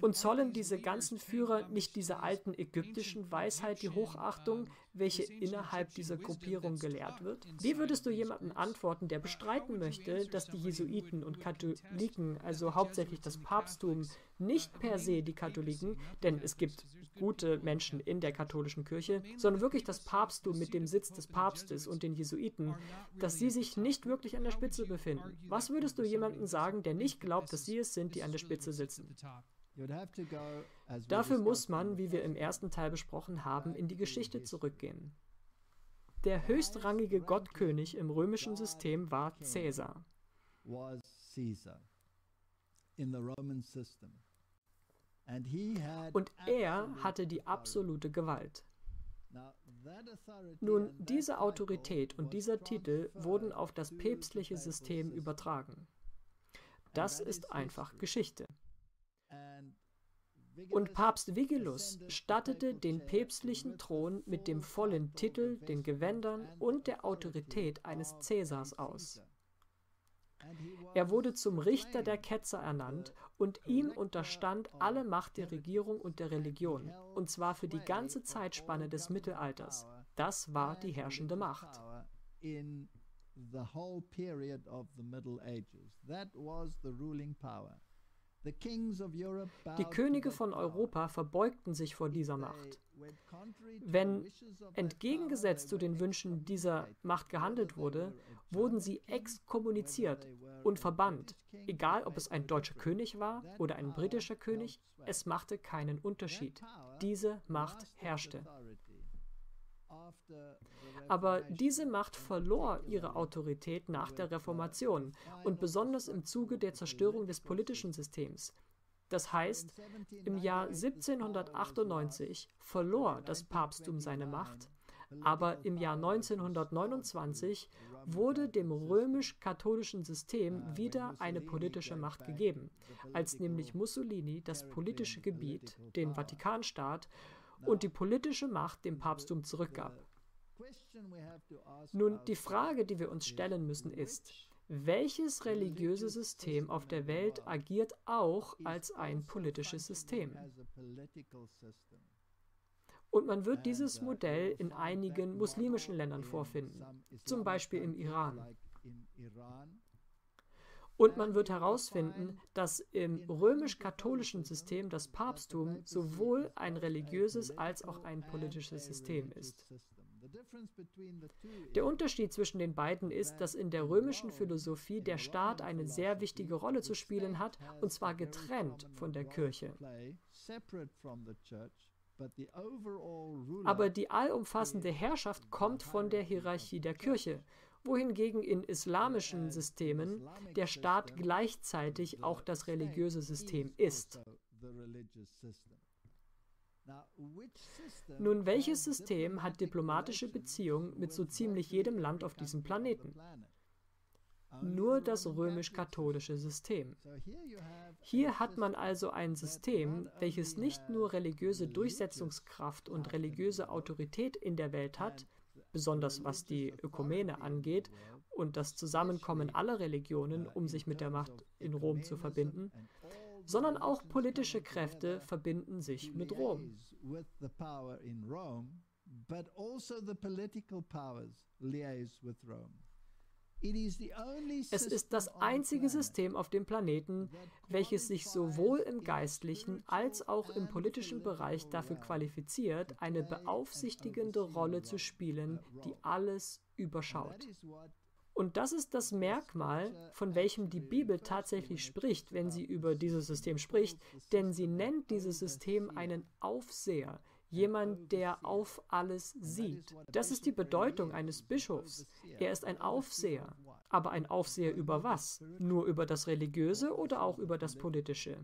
Und zollen diese ganzen Führer nicht dieser alten ägyptischen Weisheit die Hochachtung, welche innerhalb dieser Gruppierung gelehrt wird? Wie würdest du jemandem antworten, der bestreiten möchte, dass die Jesuiten und Katholiken, also hauptsächlich das Papsttum, nicht per se die Katholiken, denn es gibt gute Menschen in der katholischen Kirche, sondern wirklich das Papsttum mit dem Sitz des Papstes und den Jesuiten, dass sie sich nicht wirklich an der Spitze befinden? Was würdest du jemandem sagen, der nicht glaubt, dass sie es sind, die an der Spitze sitzen? Dafür muss man, wie wir im ersten Teil besprochen haben, in die Geschichte zurückgehen. Der höchstrangige Gottkönig im römischen System war Caesar. Und er hatte die absolute Gewalt. Nun, diese Autorität und dieser Titel wurden auf das päpstliche System übertragen. Das ist einfach Geschichte. Und Papst Vigilus stattete den päpstlichen Thron mit dem vollen Titel, den Gewändern und der Autorität eines Cäsars aus. Er wurde zum Richter der Ketzer ernannt und ihm unterstand alle Macht der Regierung und der Religion, und zwar für die ganze Zeitspanne des Mittelalters. Das war die herrschende Macht. Die Könige von Europa verbeugten sich vor dieser Macht. Wenn entgegengesetzt zu den Wünschen dieser Macht gehandelt wurde, wurden sie exkommuniziert und verbannt. Egal, ob es ein deutscher König war oder ein britischer König, es machte keinen Unterschied. Diese Macht herrschte. Aber diese Macht verlor ihre Autorität nach der Reformation und besonders im Zuge der Zerstörung des politischen Systems. Das heißt, im Jahr 1798 verlor das Papsttum seine Macht, aber im Jahr 1929 wurde dem römisch-katholischen System wieder eine politische Macht gegeben, als nämlich Mussolini das politische Gebiet, den Vatikanstaat, und die politische Macht dem Papsttum zurückgab. Nun, die Frage, die wir uns stellen müssen, ist, welches religiöse System auf der Welt agiert auch als ein politisches System? Und man wird dieses Modell in einigen muslimischen Ländern vorfinden, zum Beispiel im Iran. Und man wird herausfinden, dass im römisch-katholischen System das Papsttum sowohl ein religiöses als auch ein politisches System ist. Der Unterschied zwischen den beiden ist, dass in der römischen Philosophie der Staat eine sehr wichtige Rolle zu spielen hat, und zwar getrennt von der Kirche. Aber die allumfassende Herrschaft kommt von der Hierarchie der Kirche, wohingegen in islamischen Systemen der Staat gleichzeitig auch das religiöse System ist. Nun, welches System hat diplomatische Beziehungen mit so ziemlich jedem Land auf diesem Planeten? Nur das römisch-katholische System. Hier hat man also ein System, welches nicht nur religiöse Durchsetzungskraft und religiöse Autorität in der Welt hat, besonders was die Ökumene angeht und das Zusammenkommen aller Religionen, um sich mit der Macht in Rom zu verbinden, sondern auch politische Kräfte verbinden sich mit Rom. Es ist das einzige System auf dem Planeten, welches sich sowohl im geistlichen als auch im politischen Bereich dafür qualifiziert, eine beaufsichtigende Rolle zu spielen, die alles überschaut. Und das ist das Merkmal, von welchem die Bibel tatsächlich spricht, wenn sie über dieses System spricht, denn sie nennt dieses System einen Aufseher, jemand, der auf alles sieht. Das ist die Bedeutung eines Bischofs. Er ist ein Aufseher. Aber ein Aufseher über was? Nur über das Religiöse oder auch über das Politische?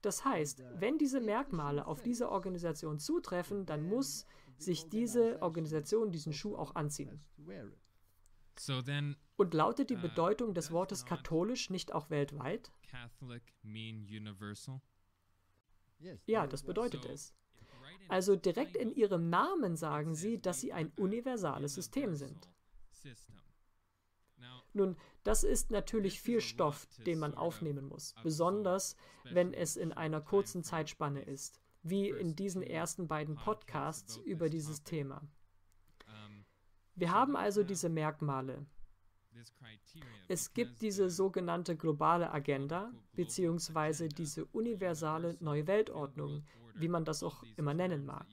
Das heißt, wenn diese Merkmale auf diese Organisation zutreffen, dann muss sich diese Organisation diesen Schuh auch anziehen. Und lautet die uh, Bedeutung des Wortes katholisch nicht auch weltweit? Ja, das bedeutet es. Also direkt in ihrem Namen sagen sie, dass sie ein universales System sind. Nun, das ist natürlich viel Stoff, den man aufnehmen muss, besonders wenn es in einer kurzen Zeitspanne ist, wie in diesen ersten beiden Podcasts über dieses Thema. Wir haben also diese Merkmale. Es gibt diese sogenannte globale Agenda beziehungsweise diese universale neue Weltordnung, wie man das auch immer nennen mag.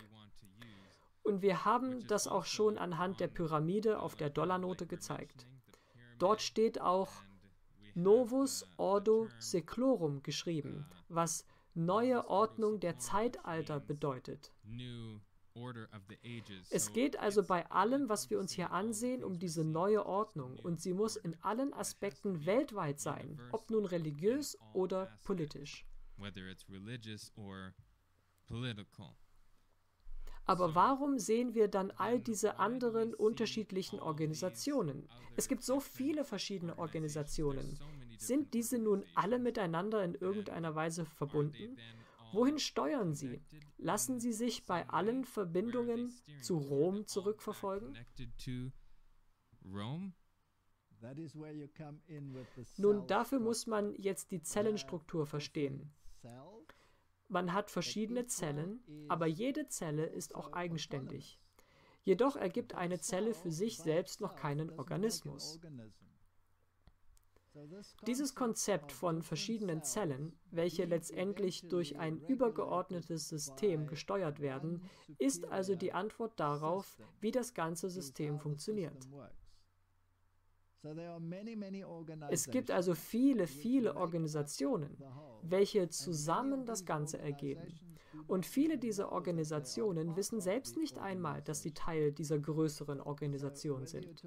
Und wir haben das auch schon anhand der Pyramide auf der Dollarnote gezeigt. Dort steht auch Novus Ordo Seclorum geschrieben, was neue Ordnung der Zeitalter bedeutet. Es geht also bei allem, was wir uns hier ansehen, um diese neue Ordnung und sie muss in allen Aspekten weltweit sein, ob nun religiös oder politisch. whether it's religious or political. Aber warum sehen wir dann all diese anderen unterschiedlichen Organisationen? Es gibt so viele verschiedene Organisationen. Sind diese nun alle miteinander in irgendeiner Weise verbunden? Wohin steuern sie? Lassen sie sich bei allen Verbindungen zu Rom zurückverfolgen? Nun, dafür muss man jetzt die Zellenstruktur verstehen. Man hat verschiedene Zellen, aber jede Zelle ist auch eigenständig. Jedoch ergibt eine Zelle für sich selbst noch keinen Organismus. Dieses Konzept von verschiedenen Zellen, welche letztendlich durch ein übergeordnetes System gesteuert werden, ist also die Antwort darauf, wie das ganze System funktioniert. Es gibt also viele, viele Organisationen, welche zusammen das Ganze ergeben. Und viele dieser Organisationen wissen selbst nicht einmal, dass sie Teil dieser größeren Organisation sind.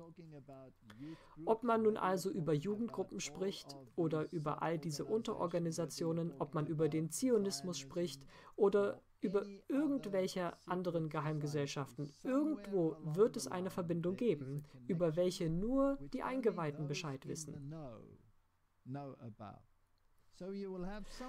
Ob man nun also über Jugendgruppen spricht oder über all diese Unterorganisationen, ob man über den Zionismus spricht oder über irgendwelche anderen Geheimgesellschaften. Irgendwo wird es eine Verbindung geben, über welche nur die Eingeweihten Bescheid wissen.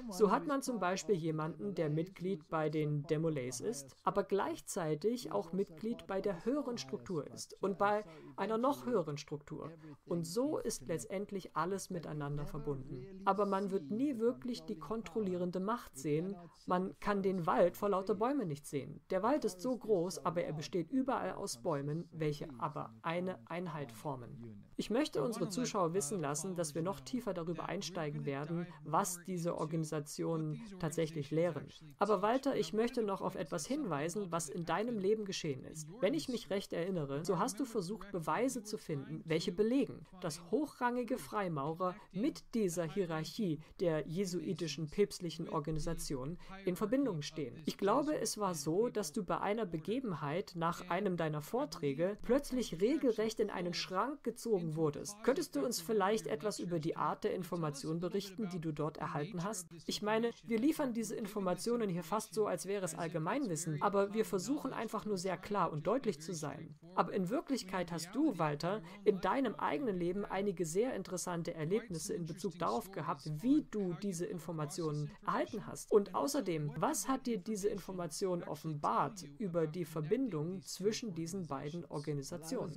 So hat man zum Beispiel jemanden, der Mitglied bei den Demolays ist, aber gleichzeitig auch Mitglied bei der höheren Struktur ist und bei einer noch höheren Struktur. Und so ist letztendlich alles miteinander verbunden. Aber man wird nie wirklich die kontrollierende Macht sehen. Man kann den Wald vor lauter Bäumen nicht sehen. Der Wald ist so groß, aber er besteht überall aus Bäumen, welche aber eine Einheit formen. Ich möchte unsere Zuschauer wissen lassen, dass wir noch tiefer darüber einsteigen werden, was diese Organisationen tatsächlich lehren. Aber Walter, ich möchte noch auf etwas hinweisen, was in deinem Leben geschehen ist. Wenn ich mich recht erinnere, so hast du versucht, Beweise zu finden, welche belegen, dass hochrangige Freimaurer mit dieser Hierarchie der jesuitischen päpstlichen Organisation in Verbindung stehen. Ich glaube, es war so, dass du bei einer Begebenheit nach einem deiner Vorträge plötzlich regelrecht in einen Schrank gezogen gezogen wurdest. Könntest du uns vielleicht etwas über die Art der Information berichten, die du dort erhalten hast? Ich meine, wir liefern diese Informationen hier fast so, als wäre es Allgemeinwissen, aber wir versuchen einfach nur sehr klar und deutlich zu sein. Aber in Wirklichkeit hast du, Walter, in deinem eigenen Leben einige sehr interessante Erlebnisse in Bezug darauf gehabt, wie du diese Informationen erhalten hast. Und außerdem, was hat dir diese Information offenbart über die Verbindung zwischen diesen beiden Organisationen?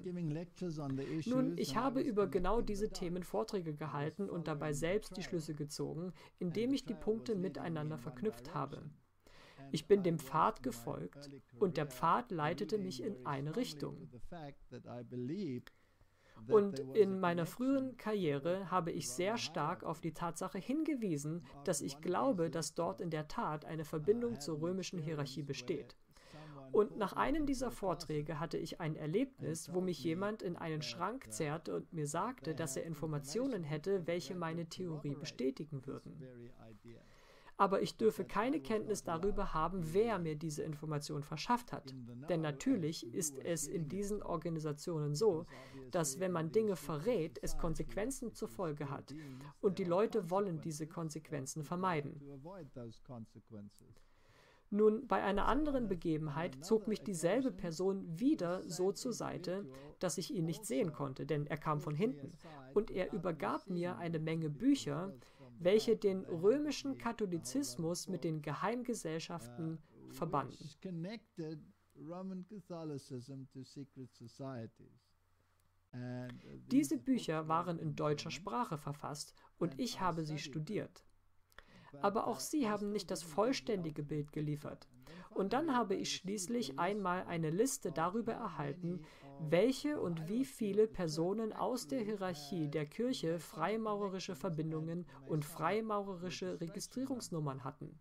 Nun, ich habe über genau diese Themen Vorträge gehalten und dabei selbst die Schlüsse gezogen, indem ich die Punkte miteinander verknüpft habe. Ich bin dem Pfad gefolgt und der Pfad leitete mich in eine Richtung. Und in meiner früheren Karriere habe ich sehr stark auf die Tatsache hingewiesen, dass ich glaube, dass dort in der Tat eine Verbindung zur römischen Hierarchie besteht. Und nach einem dieser Vorträge hatte ich ein Erlebnis, wo mich jemand in einen Schrank zerrte und mir sagte, dass er Informationen hätte, welche meine Theorie bestätigen würden. Aber ich dürfe keine Kenntnis darüber haben, wer mir diese Information verschafft hat. Denn natürlich ist es in diesen Organisationen so, dass wenn man Dinge verrät, es Konsequenzen zur Folge hat. Und die Leute wollen diese Konsequenzen vermeiden. Nun, bei einer anderen Begebenheit zog mich dieselbe Person wieder so zur Seite, dass ich ihn nicht sehen konnte, denn er kam von hinten. Und er übergab mir eine Menge Bücher, welche den römischen Katholizismus mit den Geheimgesellschaften verbanden. Diese Bücher waren in deutscher Sprache verfasst und ich habe sie studiert. Aber auch sie haben nicht das vollständige Bild geliefert. Und dann habe ich schließlich einmal eine Liste darüber erhalten, welche und wie viele Personen aus der Hierarchie der Kirche freimaurerische Verbindungen und freimaurerische Registrierungsnummern hatten.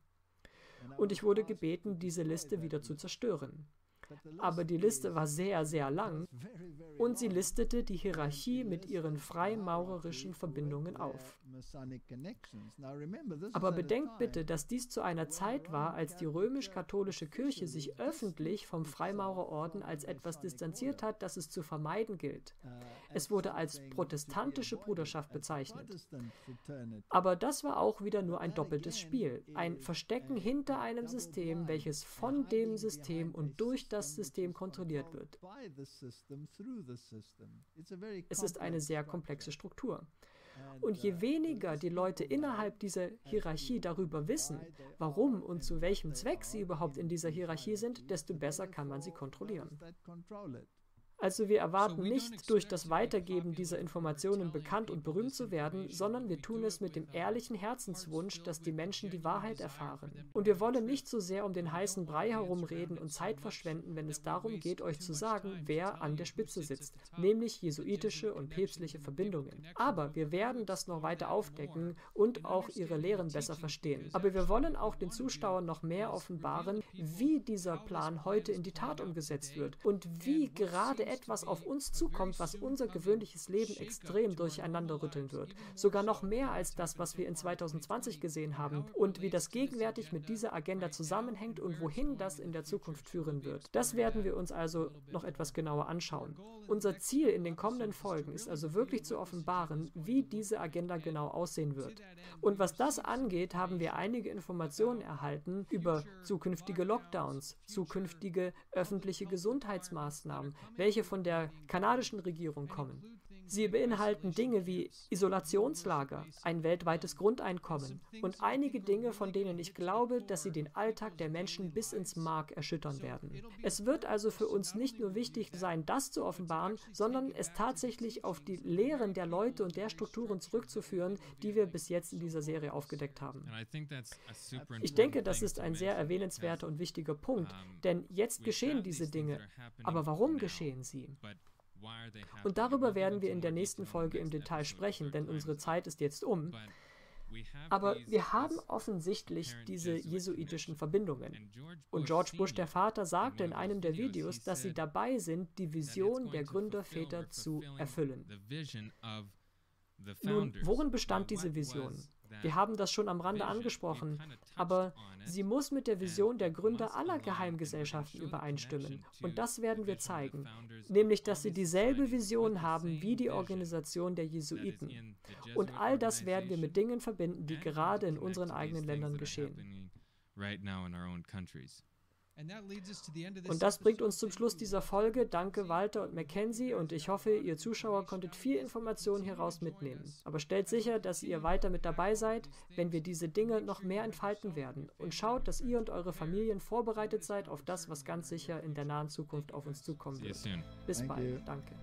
Und ich wurde gebeten, diese Liste wieder zu zerstören. Aber die Liste war sehr, sehr lang und sie listete die Hierarchie mit ihren freimaurerischen Verbindungen auf. Aber bedenkt bitte, dass dies zu einer Zeit war, als die römisch-katholische Kirche sich öffentlich vom Freimaurerorden als etwas distanziert hat, das es zu vermeiden gilt. Es wurde als protestantische Bruderschaft bezeichnet. Aber das war auch wieder nur ein doppeltes Spiel, ein Verstecken hinter einem System, welches von dem System und durch das System kontrolliert wird. Es ist eine sehr komplexe Struktur. Und je weniger die Leute innerhalb dieser Hierarchie darüber wissen, warum und zu welchem Zweck sie überhaupt in dieser Hierarchie sind, desto besser kann man sie kontrollieren. Also wir erwarten nicht durch das Weitergeben dieser Informationen bekannt und berühmt zu werden, sondern wir tun es mit dem ehrlichen Herzenswunsch, dass die Menschen die Wahrheit erfahren. Und wir wollen nicht so sehr um den heißen Brei herumreden und Zeit verschwenden, wenn es darum geht, euch zu sagen, wer an der Spitze sitzt, nämlich jesuitische und päpstliche Verbindungen. Aber wir werden das noch weiter aufdecken und auch ihre Lehren besser verstehen. Aber wir wollen auch den Zuschauern noch mehr offenbaren, wie dieser Plan heute in die Tat umgesetzt wird und wie gerade etwas auf uns zukommt, was unser gewöhnliches Leben extrem durcheinander rütteln wird. Sogar noch mehr als das, was wir in 2020 gesehen haben und wie das gegenwärtig mit dieser Agenda zusammenhängt und wohin das in der Zukunft führen wird. Das werden wir uns also noch etwas genauer anschauen. Unser Ziel in den kommenden Folgen ist also wirklich zu offenbaren, wie diese Agenda genau aussehen wird. Und was das angeht, haben wir einige Informationen erhalten über zukünftige Lockdowns, zukünftige öffentliche Gesundheitsmaßnahmen, welche welche von der kanadischen Regierung kommen. Sie beinhalten Dinge wie Isolationslager, ein weltweites Grundeinkommen und einige Dinge, von denen ich glaube, dass sie den Alltag der Menschen bis ins Mark erschüttern werden. Es wird also für uns nicht nur wichtig sein, das zu offenbaren, sondern es tatsächlich auf die Lehren der Leute und der Strukturen zurückzuführen, die wir bis jetzt in dieser Serie aufgedeckt haben. Ich denke, das ist ein sehr erwähnenswerter und wichtiger Punkt, denn jetzt geschehen diese Dinge. Aber warum geschehen sie? Und darüber werden wir in der nächsten Folge im Detail sprechen, denn unsere Zeit ist jetzt um. Aber wir haben offensichtlich diese jesuitischen Verbindungen. Und George Bush der Vater sagte in einem der Videos, dass sie dabei sind, die Vision der Gründerväter zu erfüllen. Nun, worin bestand diese Vision? Wir haben das schon am Rande angesprochen, aber sie muss mit der Vision der Gründer aller Geheimgesellschaften übereinstimmen. Und das werden wir zeigen, nämlich dass sie dieselbe Vision haben wie die Organisation der Jesuiten. Und all das werden wir mit Dingen verbinden, die gerade in unseren eigenen Ländern geschehen. Und das bringt uns zum Schluss dieser Folge. Danke Walter und Mackenzie und ich hoffe, ihr Zuschauer konntet viel Information hieraus mitnehmen. Aber stellt sicher, dass ihr weiter mit dabei seid, wenn wir diese Dinge noch mehr entfalten werden. Und schaut, dass ihr und eure Familien vorbereitet seid auf das, was ganz sicher in der nahen Zukunft auf uns zukommen wird. Bis bald. Danke.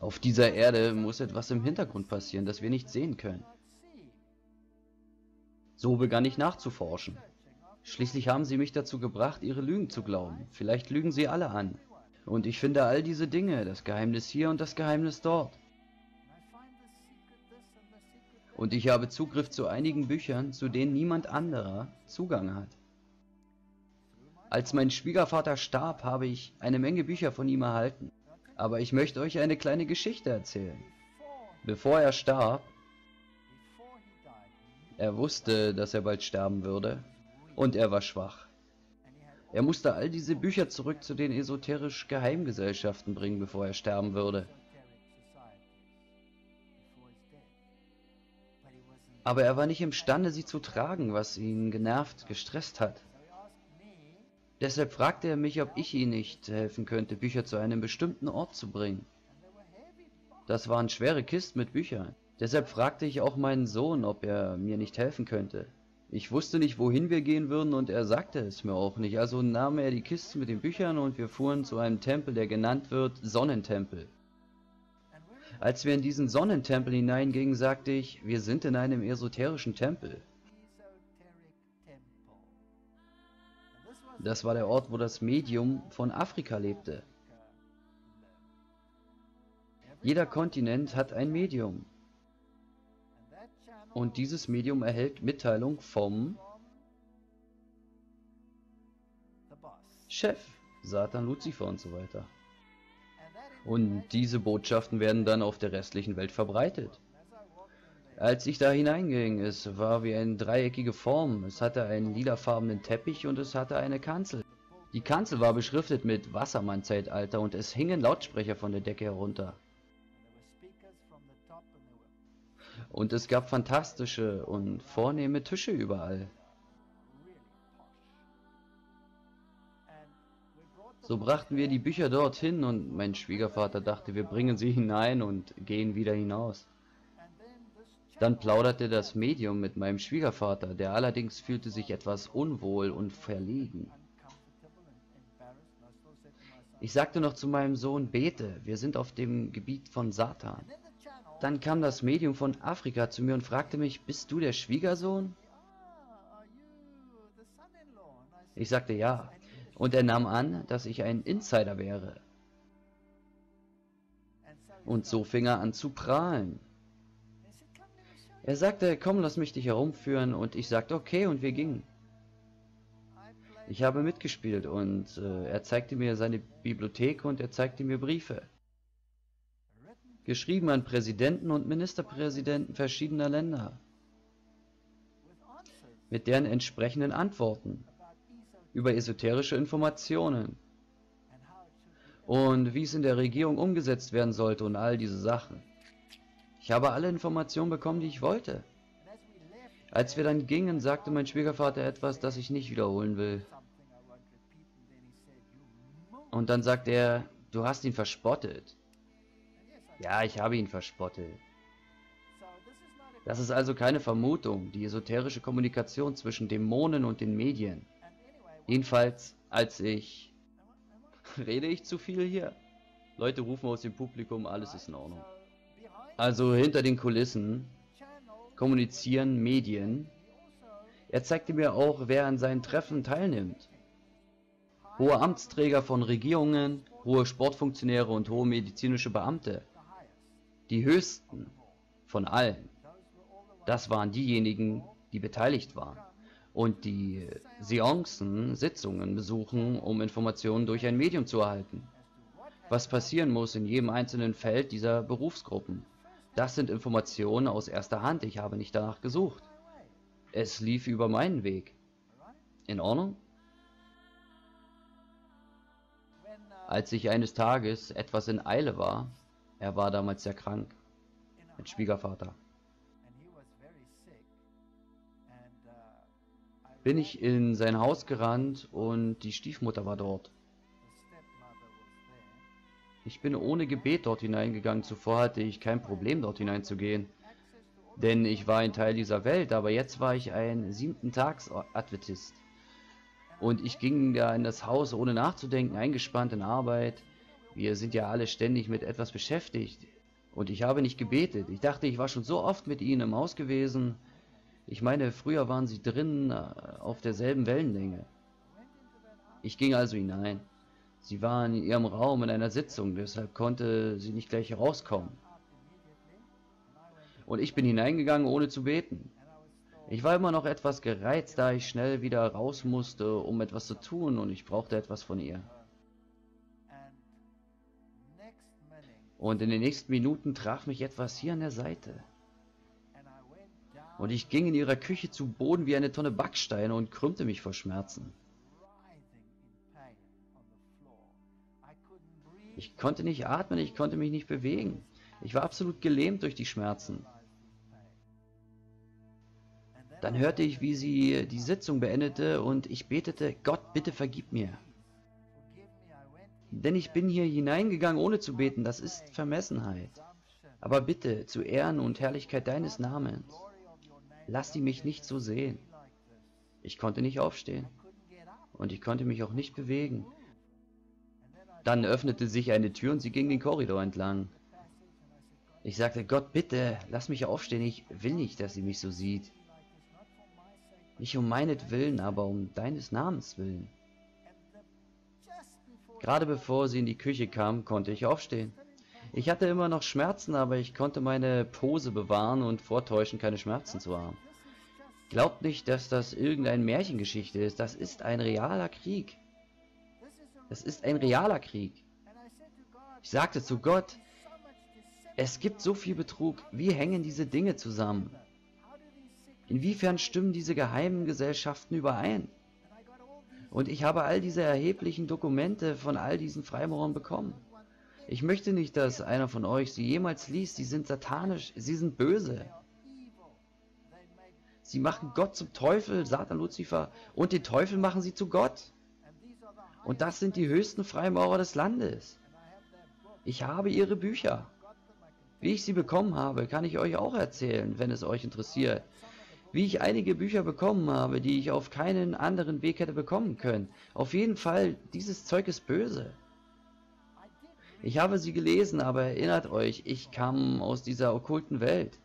Auf dieser Erde muss etwas im Hintergrund passieren, das wir nicht sehen können. So begann ich nachzuforschen. Schließlich haben sie mich dazu gebracht, ihre Lügen zu glauben. Vielleicht lügen sie alle an. Und ich finde all diese Dinge, das Geheimnis hier und das Geheimnis dort. Und ich habe Zugriff zu einigen Büchern, zu denen niemand anderer Zugang hat. Als mein Schwiegervater starb, habe ich eine Menge Bücher von ihm erhalten. Aber ich möchte euch eine kleine Geschichte erzählen. Bevor er starb, er wusste, dass er bald sterben würde, und er war schwach. Er musste all diese Bücher zurück zu den esoterisch Geheimgesellschaften bringen, bevor er sterben würde. Aber er war nicht imstande, sie zu tragen, was ihn genervt, gestresst hat. Deshalb fragte er mich, ob ich ihm nicht helfen könnte, Bücher zu einem bestimmten Ort zu bringen. Das waren schwere Kisten mit Büchern. Deshalb fragte ich auch meinen Sohn, ob er mir nicht helfen könnte. Ich wusste nicht, wohin wir gehen würden und er sagte es mir auch nicht, also nahm er die Kiste mit den Büchern und wir fuhren zu einem Tempel, der genannt wird Sonnentempel. Als wir in diesen Sonnentempel hineingingen, sagte ich, wir sind in einem esoterischen Tempel. Das war der Ort, wo das Medium von Afrika lebte. Jeder Kontinent hat ein Medium. Und dieses Medium erhält Mitteilung vom Chef, Satan, Luzifer und so weiter. Und diese Botschaften werden dann auf der restlichen Welt verbreitet. Als ich da hineinging, es war wie eine dreieckige Form. Es hatte einen lilafarbenen Teppich und es hatte eine Kanzel. Die Kanzel war beschriftet mit Wassermann-Zeitalter und es hingen Lautsprecher von der Decke herunter. Und es gab fantastische und vornehme Tische überall. So brachten wir die Bücher dorthin und mein Schwiegervater dachte, wir bringen sie hinein und gehen wieder hinaus. Dann plauderte das Medium mit meinem Schwiegervater, der allerdings fühlte sich etwas unwohl und verlegen. Ich sagte noch zu meinem Sohn, bete, wir sind auf dem Gebiet von Satan. Dann kam das Medium von Afrika zu mir und fragte mich, bist du der Schwiegersohn? Ich sagte ja, und er nahm an, dass ich ein Insider wäre. Und so fing er an zu prahlen. Er sagte, komm, lass mich dich herumführen, und ich sagte, okay, und wir gingen. Ich habe mitgespielt und äh, er zeigte mir seine Bibliothek und er zeigte mir Briefe. Geschrieben an Präsidenten und Ministerpräsidenten verschiedener Länder. Mit deren entsprechenden Antworten über esoterische Informationen und wie es in der Regierung umgesetzt werden sollte und all diese Sachen. Ich habe alle Informationen bekommen, die ich wollte. Als wir dann gingen, sagte mein Schwiegervater etwas, das ich nicht wiederholen will. Und dann sagt er, du hast ihn verspottet. Ja, ich habe ihn verspottet. Das ist also keine Vermutung, die esoterische Kommunikation zwischen Dämonen und den Medien. Jedenfalls, als ich... *laughs* Rede ich zu viel hier? Leute rufen aus dem Publikum, alles ist in Ordnung. Also hinter den Kulissen kommunizieren Medien. Er zeigte mir auch, wer an seinen Treffen teilnimmt. Hohe Amtsträger von Regierungen, hohe Sportfunktionäre und hohe medizinische Beamte. Die höchsten von allen. Das waren diejenigen, die beteiligt waren und die Seancen, Sitzungen besuchen, um Informationen durch ein Medium zu erhalten. Was passieren muss in jedem einzelnen Feld dieser Berufsgruppen. Das sind Informationen aus erster Hand, ich habe nicht danach gesucht. Es lief über meinen Weg. In Ordnung? Als ich eines Tages etwas in Eile war, er war damals sehr krank, mein Schwiegervater. bin ich in sein Haus gerannt und die Stiefmutter war dort. Ich bin ohne Gebet dort hineingegangen. Zuvor hatte ich kein Problem, dort hineinzugehen. Denn ich war ein Teil dieser Welt, aber jetzt war ich ein siebten Tags Adventist. Und ich ging da in das Haus ohne nachzudenken, eingespannt in Arbeit. Wir sind ja alle ständig mit etwas beschäftigt. Und ich habe nicht gebetet. Ich dachte, ich war schon so oft mit ihnen im Haus gewesen. Ich meine, früher waren sie drinnen äh, auf derselben Wellenlänge. Ich ging also hinein. Sie waren in ihrem Raum in einer Sitzung, deshalb konnte sie nicht gleich herauskommen. Und ich bin hineingegangen, ohne zu beten. Ich war immer noch etwas gereizt, da ich schnell wieder raus musste, um etwas zu tun, und ich brauchte etwas von ihr. Und in den nächsten Minuten traf mich etwas hier an der Seite. Und ich ging in ihrer Küche zu Boden wie eine Tonne Backsteine und krümmte mich vor Schmerzen. Ich konnte nicht atmen, ich konnte mich nicht bewegen. Ich war absolut gelähmt durch die Schmerzen. Dann hörte ich, wie sie die Sitzung beendete und ich betete, Gott, bitte vergib mir. Denn ich bin hier hineingegangen, ohne zu beten, das ist Vermessenheit. Aber bitte, zu Ehren und Herrlichkeit deines Namens. Lass sie mich nicht so sehen. Ich konnte nicht aufstehen. Und ich konnte mich auch nicht bewegen. Dann öffnete sich eine Tür und sie ging den Korridor entlang. Ich sagte, Gott, bitte, lass mich aufstehen. Ich will nicht, dass sie mich so sieht. Nicht um meinetwillen, aber um deines Namens willen. Gerade bevor sie in die Küche kam, konnte ich aufstehen. Ich hatte immer noch Schmerzen, aber ich konnte meine Pose bewahren und vortäuschen, keine Schmerzen zu haben. Glaubt nicht, dass das irgendeine Märchengeschichte ist. Das ist ein realer Krieg. Das ist ein realer Krieg. Ich sagte zu Gott, es gibt so viel Betrug. Wie hängen diese Dinge zusammen? Inwiefern stimmen diese geheimen Gesellschaften überein? Und ich habe all diese erheblichen Dokumente von all diesen Freimaurern bekommen. Ich möchte nicht, dass einer von euch sie jemals liest. Sie sind satanisch, sie sind böse. Sie machen Gott zum Teufel, Satan, Luzifer, und den Teufel machen sie zu Gott. Und das sind die höchsten Freimaurer des Landes. Ich habe ihre Bücher. Wie ich sie bekommen habe, kann ich euch auch erzählen, wenn es euch interessiert. Wie ich einige Bücher bekommen habe, die ich auf keinen anderen Weg hätte bekommen können. Auf jeden Fall, dieses Zeug ist böse. Ich habe sie gelesen, aber erinnert euch, ich kam aus dieser okkulten Welt.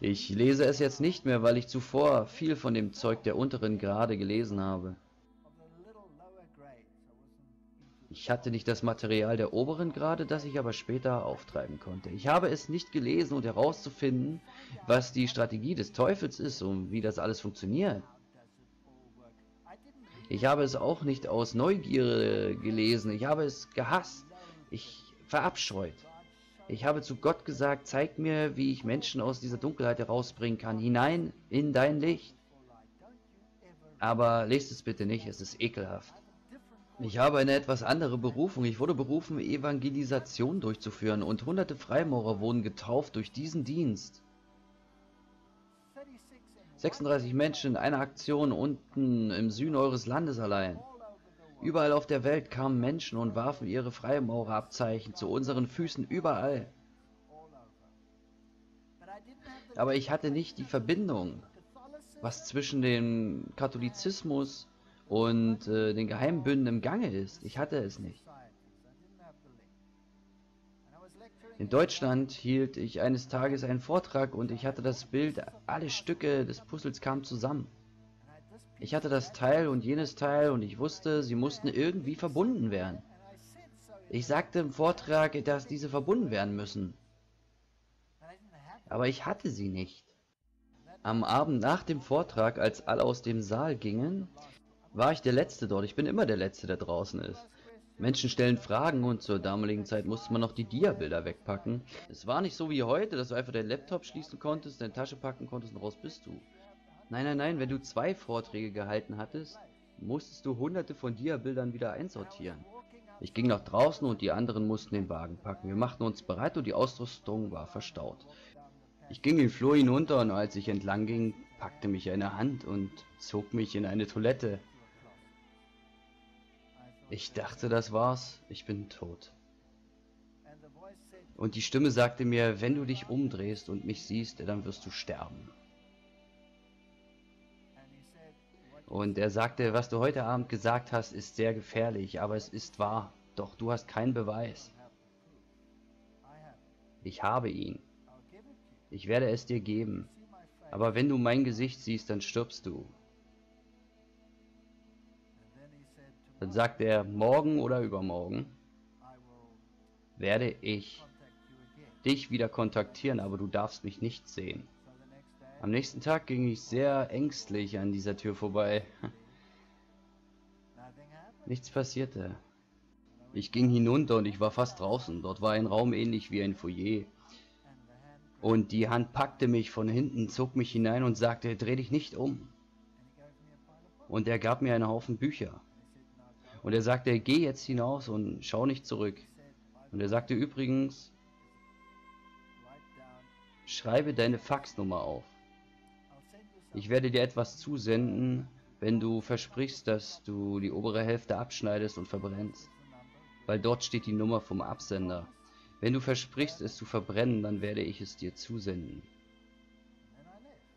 Ich lese es jetzt nicht mehr, weil ich zuvor viel von dem Zeug der unteren Grade gelesen habe. Ich hatte nicht das Material der oberen Grade, das ich aber später auftreiben konnte. Ich habe es nicht gelesen, um herauszufinden, was die Strategie des Teufels ist und wie das alles funktioniert. Ich habe es auch nicht aus Neugier gelesen, ich habe es gehasst, ich verabscheut. Ich habe zu Gott gesagt, zeig mir, wie ich Menschen aus dieser Dunkelheit herausbringen kann, hinein in dein Licht. Aber lest es bitte nicht, es ist ekelhaft. Ich habe eine etwas andere Berufung. Ich wurde berufen, Evangelisation durchzuführen und hunderte Freimaurer wurden getauft durch diesen Dienst. 36 Menschen in einer Aktion unten im Süden eures Landes allein. Überall auf der Welt kamen Menschen und warfen ihre Freimaurerabzeichen zu unseren Füßen überall. Aber ich hatte nicht die Verbindung, was zwischen dem Katholizismus und äh, den Geheimbünden im Gange ist. Ich hatte es nicht. In Deutschland hielt ich eines Tages einen Vortrag und ich hatte das Bild, alle Stücke des Puzzles kamen zusammen. Ich hatte das Teil und jenes Teil und ich wusste, sie mussten irgendwie verbunden werden. Ich sagte im Vortrag, dass diese verbunden werden müssen. Aber ich hatte sie nicht. Am Abend nach dem Vortrag, als alle aus dem Saal gingen, war ich der Letzte dort. Ich bin immer der Letzte, der draußen ist. Menschen stellen Fragen und zur damaligen Zeit musste man noch die Dia-Bilder wegpacken. Es war nicht so wie heute, dass du einfach deinen Laptop schließen konntest, deine Tasche packen konntest und raus bist du. Nein, nein, nein, wenn du zwei Vorträge gehalten hattest, musstest du hunderte von Dia-Bildern wieder einsortieren. Ich ging nach draußen und die anderen mussten den Wagen packen. Wir machten uns bereit und die Ausrüstung war verstaut. Ich ging den Flur hinunter und als ich entlang ging, packte mich eine Hand und zog mich in eine Toilette. Ich dachte, das war's. Ich bin tot. Und die Stimme sagte mir, wenn du dich umdrehst und mich siehst, dann wirst du sterben. Und er sagte, was du heute Abend gesagt hast, ist sehr gefährlich, aber es ist wahr. Doch du hast keinen Beweis. Ich habe ihn. Ich werde es dir geben. Aber wenn du mein Gesicht siehst, dann stirbst du. Dann sagt er, morgen oder übermorgen werde ich dich wieder kontaktieren, aber du darfst mich nicht sehen. Am nächsten Tag ging ich sehr ängstlich an dieser Tür vorbei. *laughs* Nichts passierte. Ich ging hinunter und ich war fast draußen. Dort war ein Raum ähnlich wie ein Foyer. Und die Hand packte mich von hinten, zog mich hinein und sagte, dreh dich nicht um. Und er gab mir einen Haufen Bücher. Und er sagte, geh jetzt hinaus und schau nicht zurück. Und er sagte übrigens, schreibe deine Faxnummer auf. Ich werde dir etwas zusenden, wenn du versprichst, dass du die obere Hälfte abschneidest und verbrennst. Weil dort steht die Nummer vom Absender. Wenn du versprichst, es zu verbrennen, dann werde ich es dir zusenden.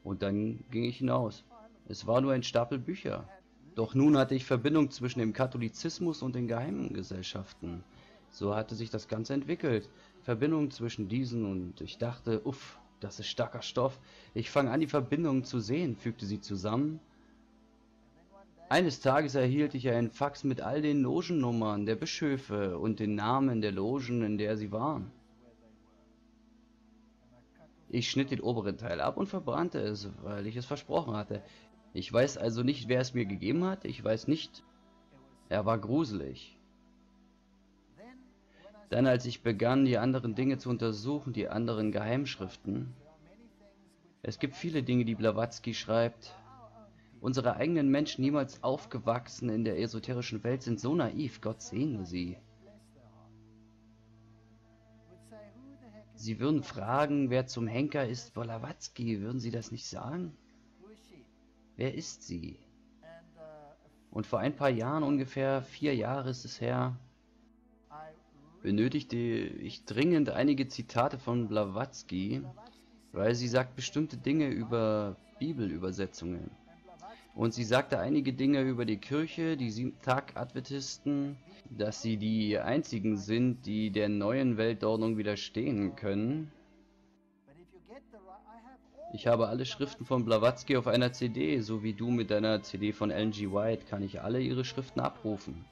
Und dann ging ich hinaus. Es war nur ein Stapel Bücher. Doch nun hatte ich Verbindung zwischen dem Katholizismus und den geheimen Gesellschaften. So hatte sich das Ganze entwickelt. Verbindung zwischen diesen und ich dachte, uff, das ist starker Stoff. Ich fange an, die Verbindungen zu sehen, fügte sie zusammen. Eines Tages erhielt ich einen Fax mit all den Logennummern der Bischöfe und den Namen der Logen, in der sie waren. Ich schnitt den oberen Teil ab und verbrannte es, weil ich es versprochen hatte. Ich weiß also nicht, wer es mir gegeben hat. Ich weiß nicht. Er war gruselig. Dann, als ich begann, die anderen Dinge zu untersuchen, die anderen Geheimschriften. Es gibt viele Dinge, die Blavatsky schreibt. Unsere eigenen Menschen, niemals aufgewachsen in der esoterischen Welt, sind so naiv. Gott segne sie. Sie würden fragen, wer zum Henker ist Blavatsky. Würden Sie das nicht sagen? Wer ist sie? Und vor ein paar Jahren, ungefähr vier Jahre ist es her, benötigte ich dringend einige Zitate von Blavatsky, weil sie sagt bestimmte Dinge über Bibelübersetzungen. Und sie sagte einige Dinge über die Kirche, die Siebtag-Adventisten, dass sie die einzigen sind, die der neuen Weltordnung widerstehen können. Ich habe alle Schriften von Blavatsky auf einer CD, so wie du mit deiner CD von Ellen G. White, kann ich alle ihre Schriften abrufen.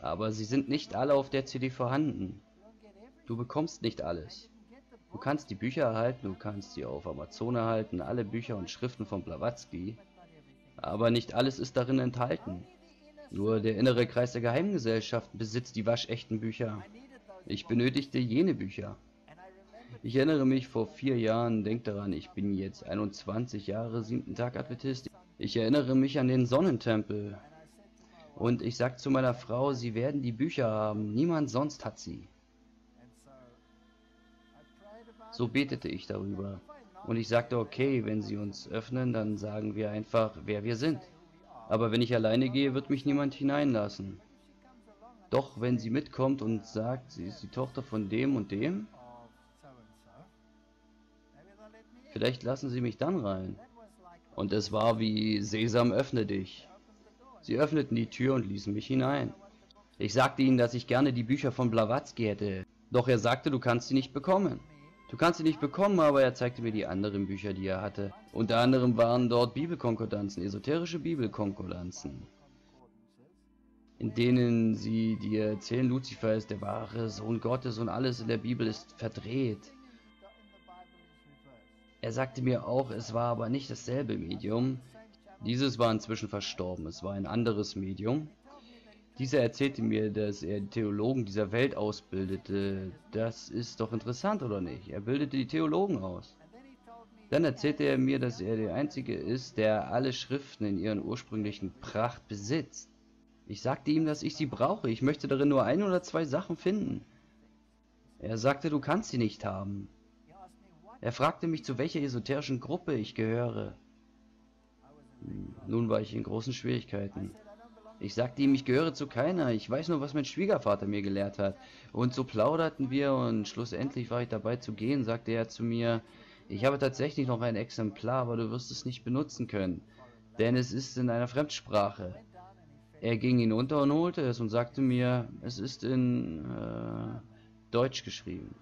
Aber sie sind nicht alle auf der CD vorhanden. Du bekommst nicht alles. Du kannst die Bücher erhalten, du kannst sie auf Amazon erhalten, alle Bücher und Schriften von Blavatsky. Aber nicht alles ist darin enthalten. Nur der innere Kreis der Geheimgesellschaften besitzt die waschechten Bücher. Ich benötigte jene Bücher. Ich erinnere mich vor vier Jahren, denk daran, ich bin jetzt 21 Jahre siebten Tag Adventist. Ich erinnere mich an den Sonnentempel. Und ich sag zu meiner Frau, sie werden die Bücher haben, niemand sonst hat sie. So betete ich darüber. Und ich sagte, okay, wenn sie uns öffnen, dann sagen wir einfach, wer wir sind. Aber wenn ich alleine gehe, wird mich niemand hineinlassen. Doch wenn sie mitkommt und sagt, sie ist die Tochter von dem und dem, vielleicht lassen sie mich dann rein. Und es war wie Sesam öffne dich. Sie öffneten die Tür und ließen mich hinein. Ich sagte ihnen, dass ich gerne die Bücher von Blavatsky hätte. Doch er sagte, du kannst sie nicht bekommen. Du kannst sie nicht bekommen, aber er zeigte mir die anderen Bücher, die er hatte. Unter anderem waren dort Bibelkonkordanzen, esoterische Bibelkonkordanzen, in denen sie dir erzählen, Luzifer ist der wahre Sohn Gottes und alles in der Bibel ist verdreht. Er sagte mir auch, es war aber nicht dasselbe Medium. Dieses war inzwischen verstorben, es war ein anderes Medium. Dieser erzählte mir, dass er Theologen dieser Welt ausbildete. Das ist doch interessant, oder nicht? Er bildete die Theologen aus. Dann erzählte er mir, dass er der Einzige ist, der alle Schriften in ihren ursprünglichen Pracht besitzt. Ich sagte ihm, dass ich sie brauche. Ich möchte darin nur ein oder zwei Sachen finden. Er sagte, du kannst sie nicht haben. Er fragte mich, zu welcher esoterischen Gruppe ich gehöre. Nun war ich in großen Schwierigkeiten. Ich sagte ihm, ich gehöre zu keiner, ich weiß nur, was mein Schwiegervater mir gelehrt hat. Und so plauderten wir und schlussendlich war ich dabei zu gehen, sagte er zu mir, ich habe tatsächlich noch ein Exemplar, aber du wirst es nicht benutzen können, denn es ist in einer Fremdsprache. Er ging hinunter und holte es und sagte mir, es ist in äh, Deutsch geschrieben.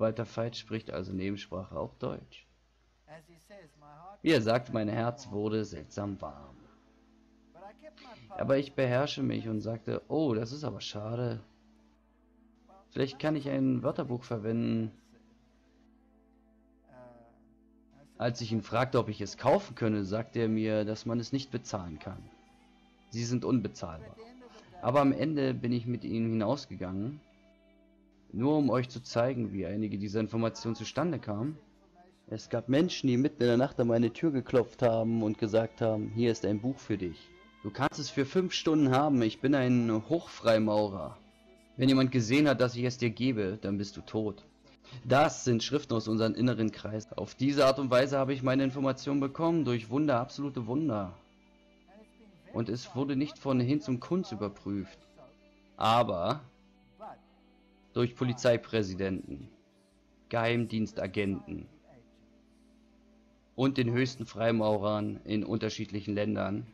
Walter Veit spricht also Nebensprache auch Deutsch. Wie er sagt, mein Herz wurde seltsam warm. Aber ich beherrsche mich und sagte, oh, das ist aber schade. Vielleicht kann ich ein Wörterbuch verwenden. Als ich ihn fragte, ob ich es kaufen könne, sagte er mir, dass man es nicht bezahlen kann. Sie sind unbezahlbar. Aber am Ende bin ich mit ihnen hinausgegangen, nur um euch zu zeigen, wie einige dieser Informationen zustande kamen. Es gab Menschen, die mitten in der Nacht an meine Tür geklopft haben und gesagt haben, hier ist ein Buch für dich. Du kannst es für fünf Stunden haben. Ich bin ein Hochfreimaurer. Wenn jemand gesehen hat, dass ich es dir gebe, dann bist du tot. Das sind Schriften aus unserem inneren Kreis. Auf diese Art und Weise habe ich meine Informationen bekommen, durch Wunder, absolute Wunder. Und es wurde nicht von hin zum Kunst überprüft. Aber durch Polizeipräsidenten, Geheimdienstagenten und den höchsten Freimaurern in unterschiedlichen Ländern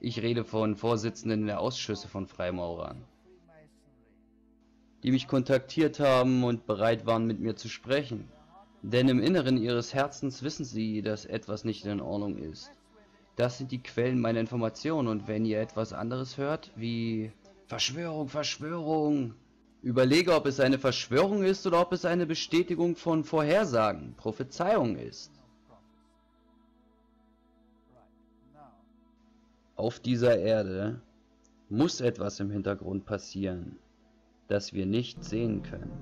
ich rede von Vorsitzenden der Ausschüsse von Freimaurern, die mich kontaktiert haben und bereit waren, mit mir zu sprechen. Denn im Inneren ihres Herzens wissen sie, dass etwas nicht in Ordnung ist. Das sind die Quellen meiner Informationen und wenn ihr etwas anderes hört, wie Verschwörung, Verschwörung, Überlege, ob es eine Verschwörung ist oder ob es eine Bestätigung von Vorhersagen, Prophezeiung ist. Auf dieser Erde muss etwas im Hintergrund passieren, das wir nicht sehen können.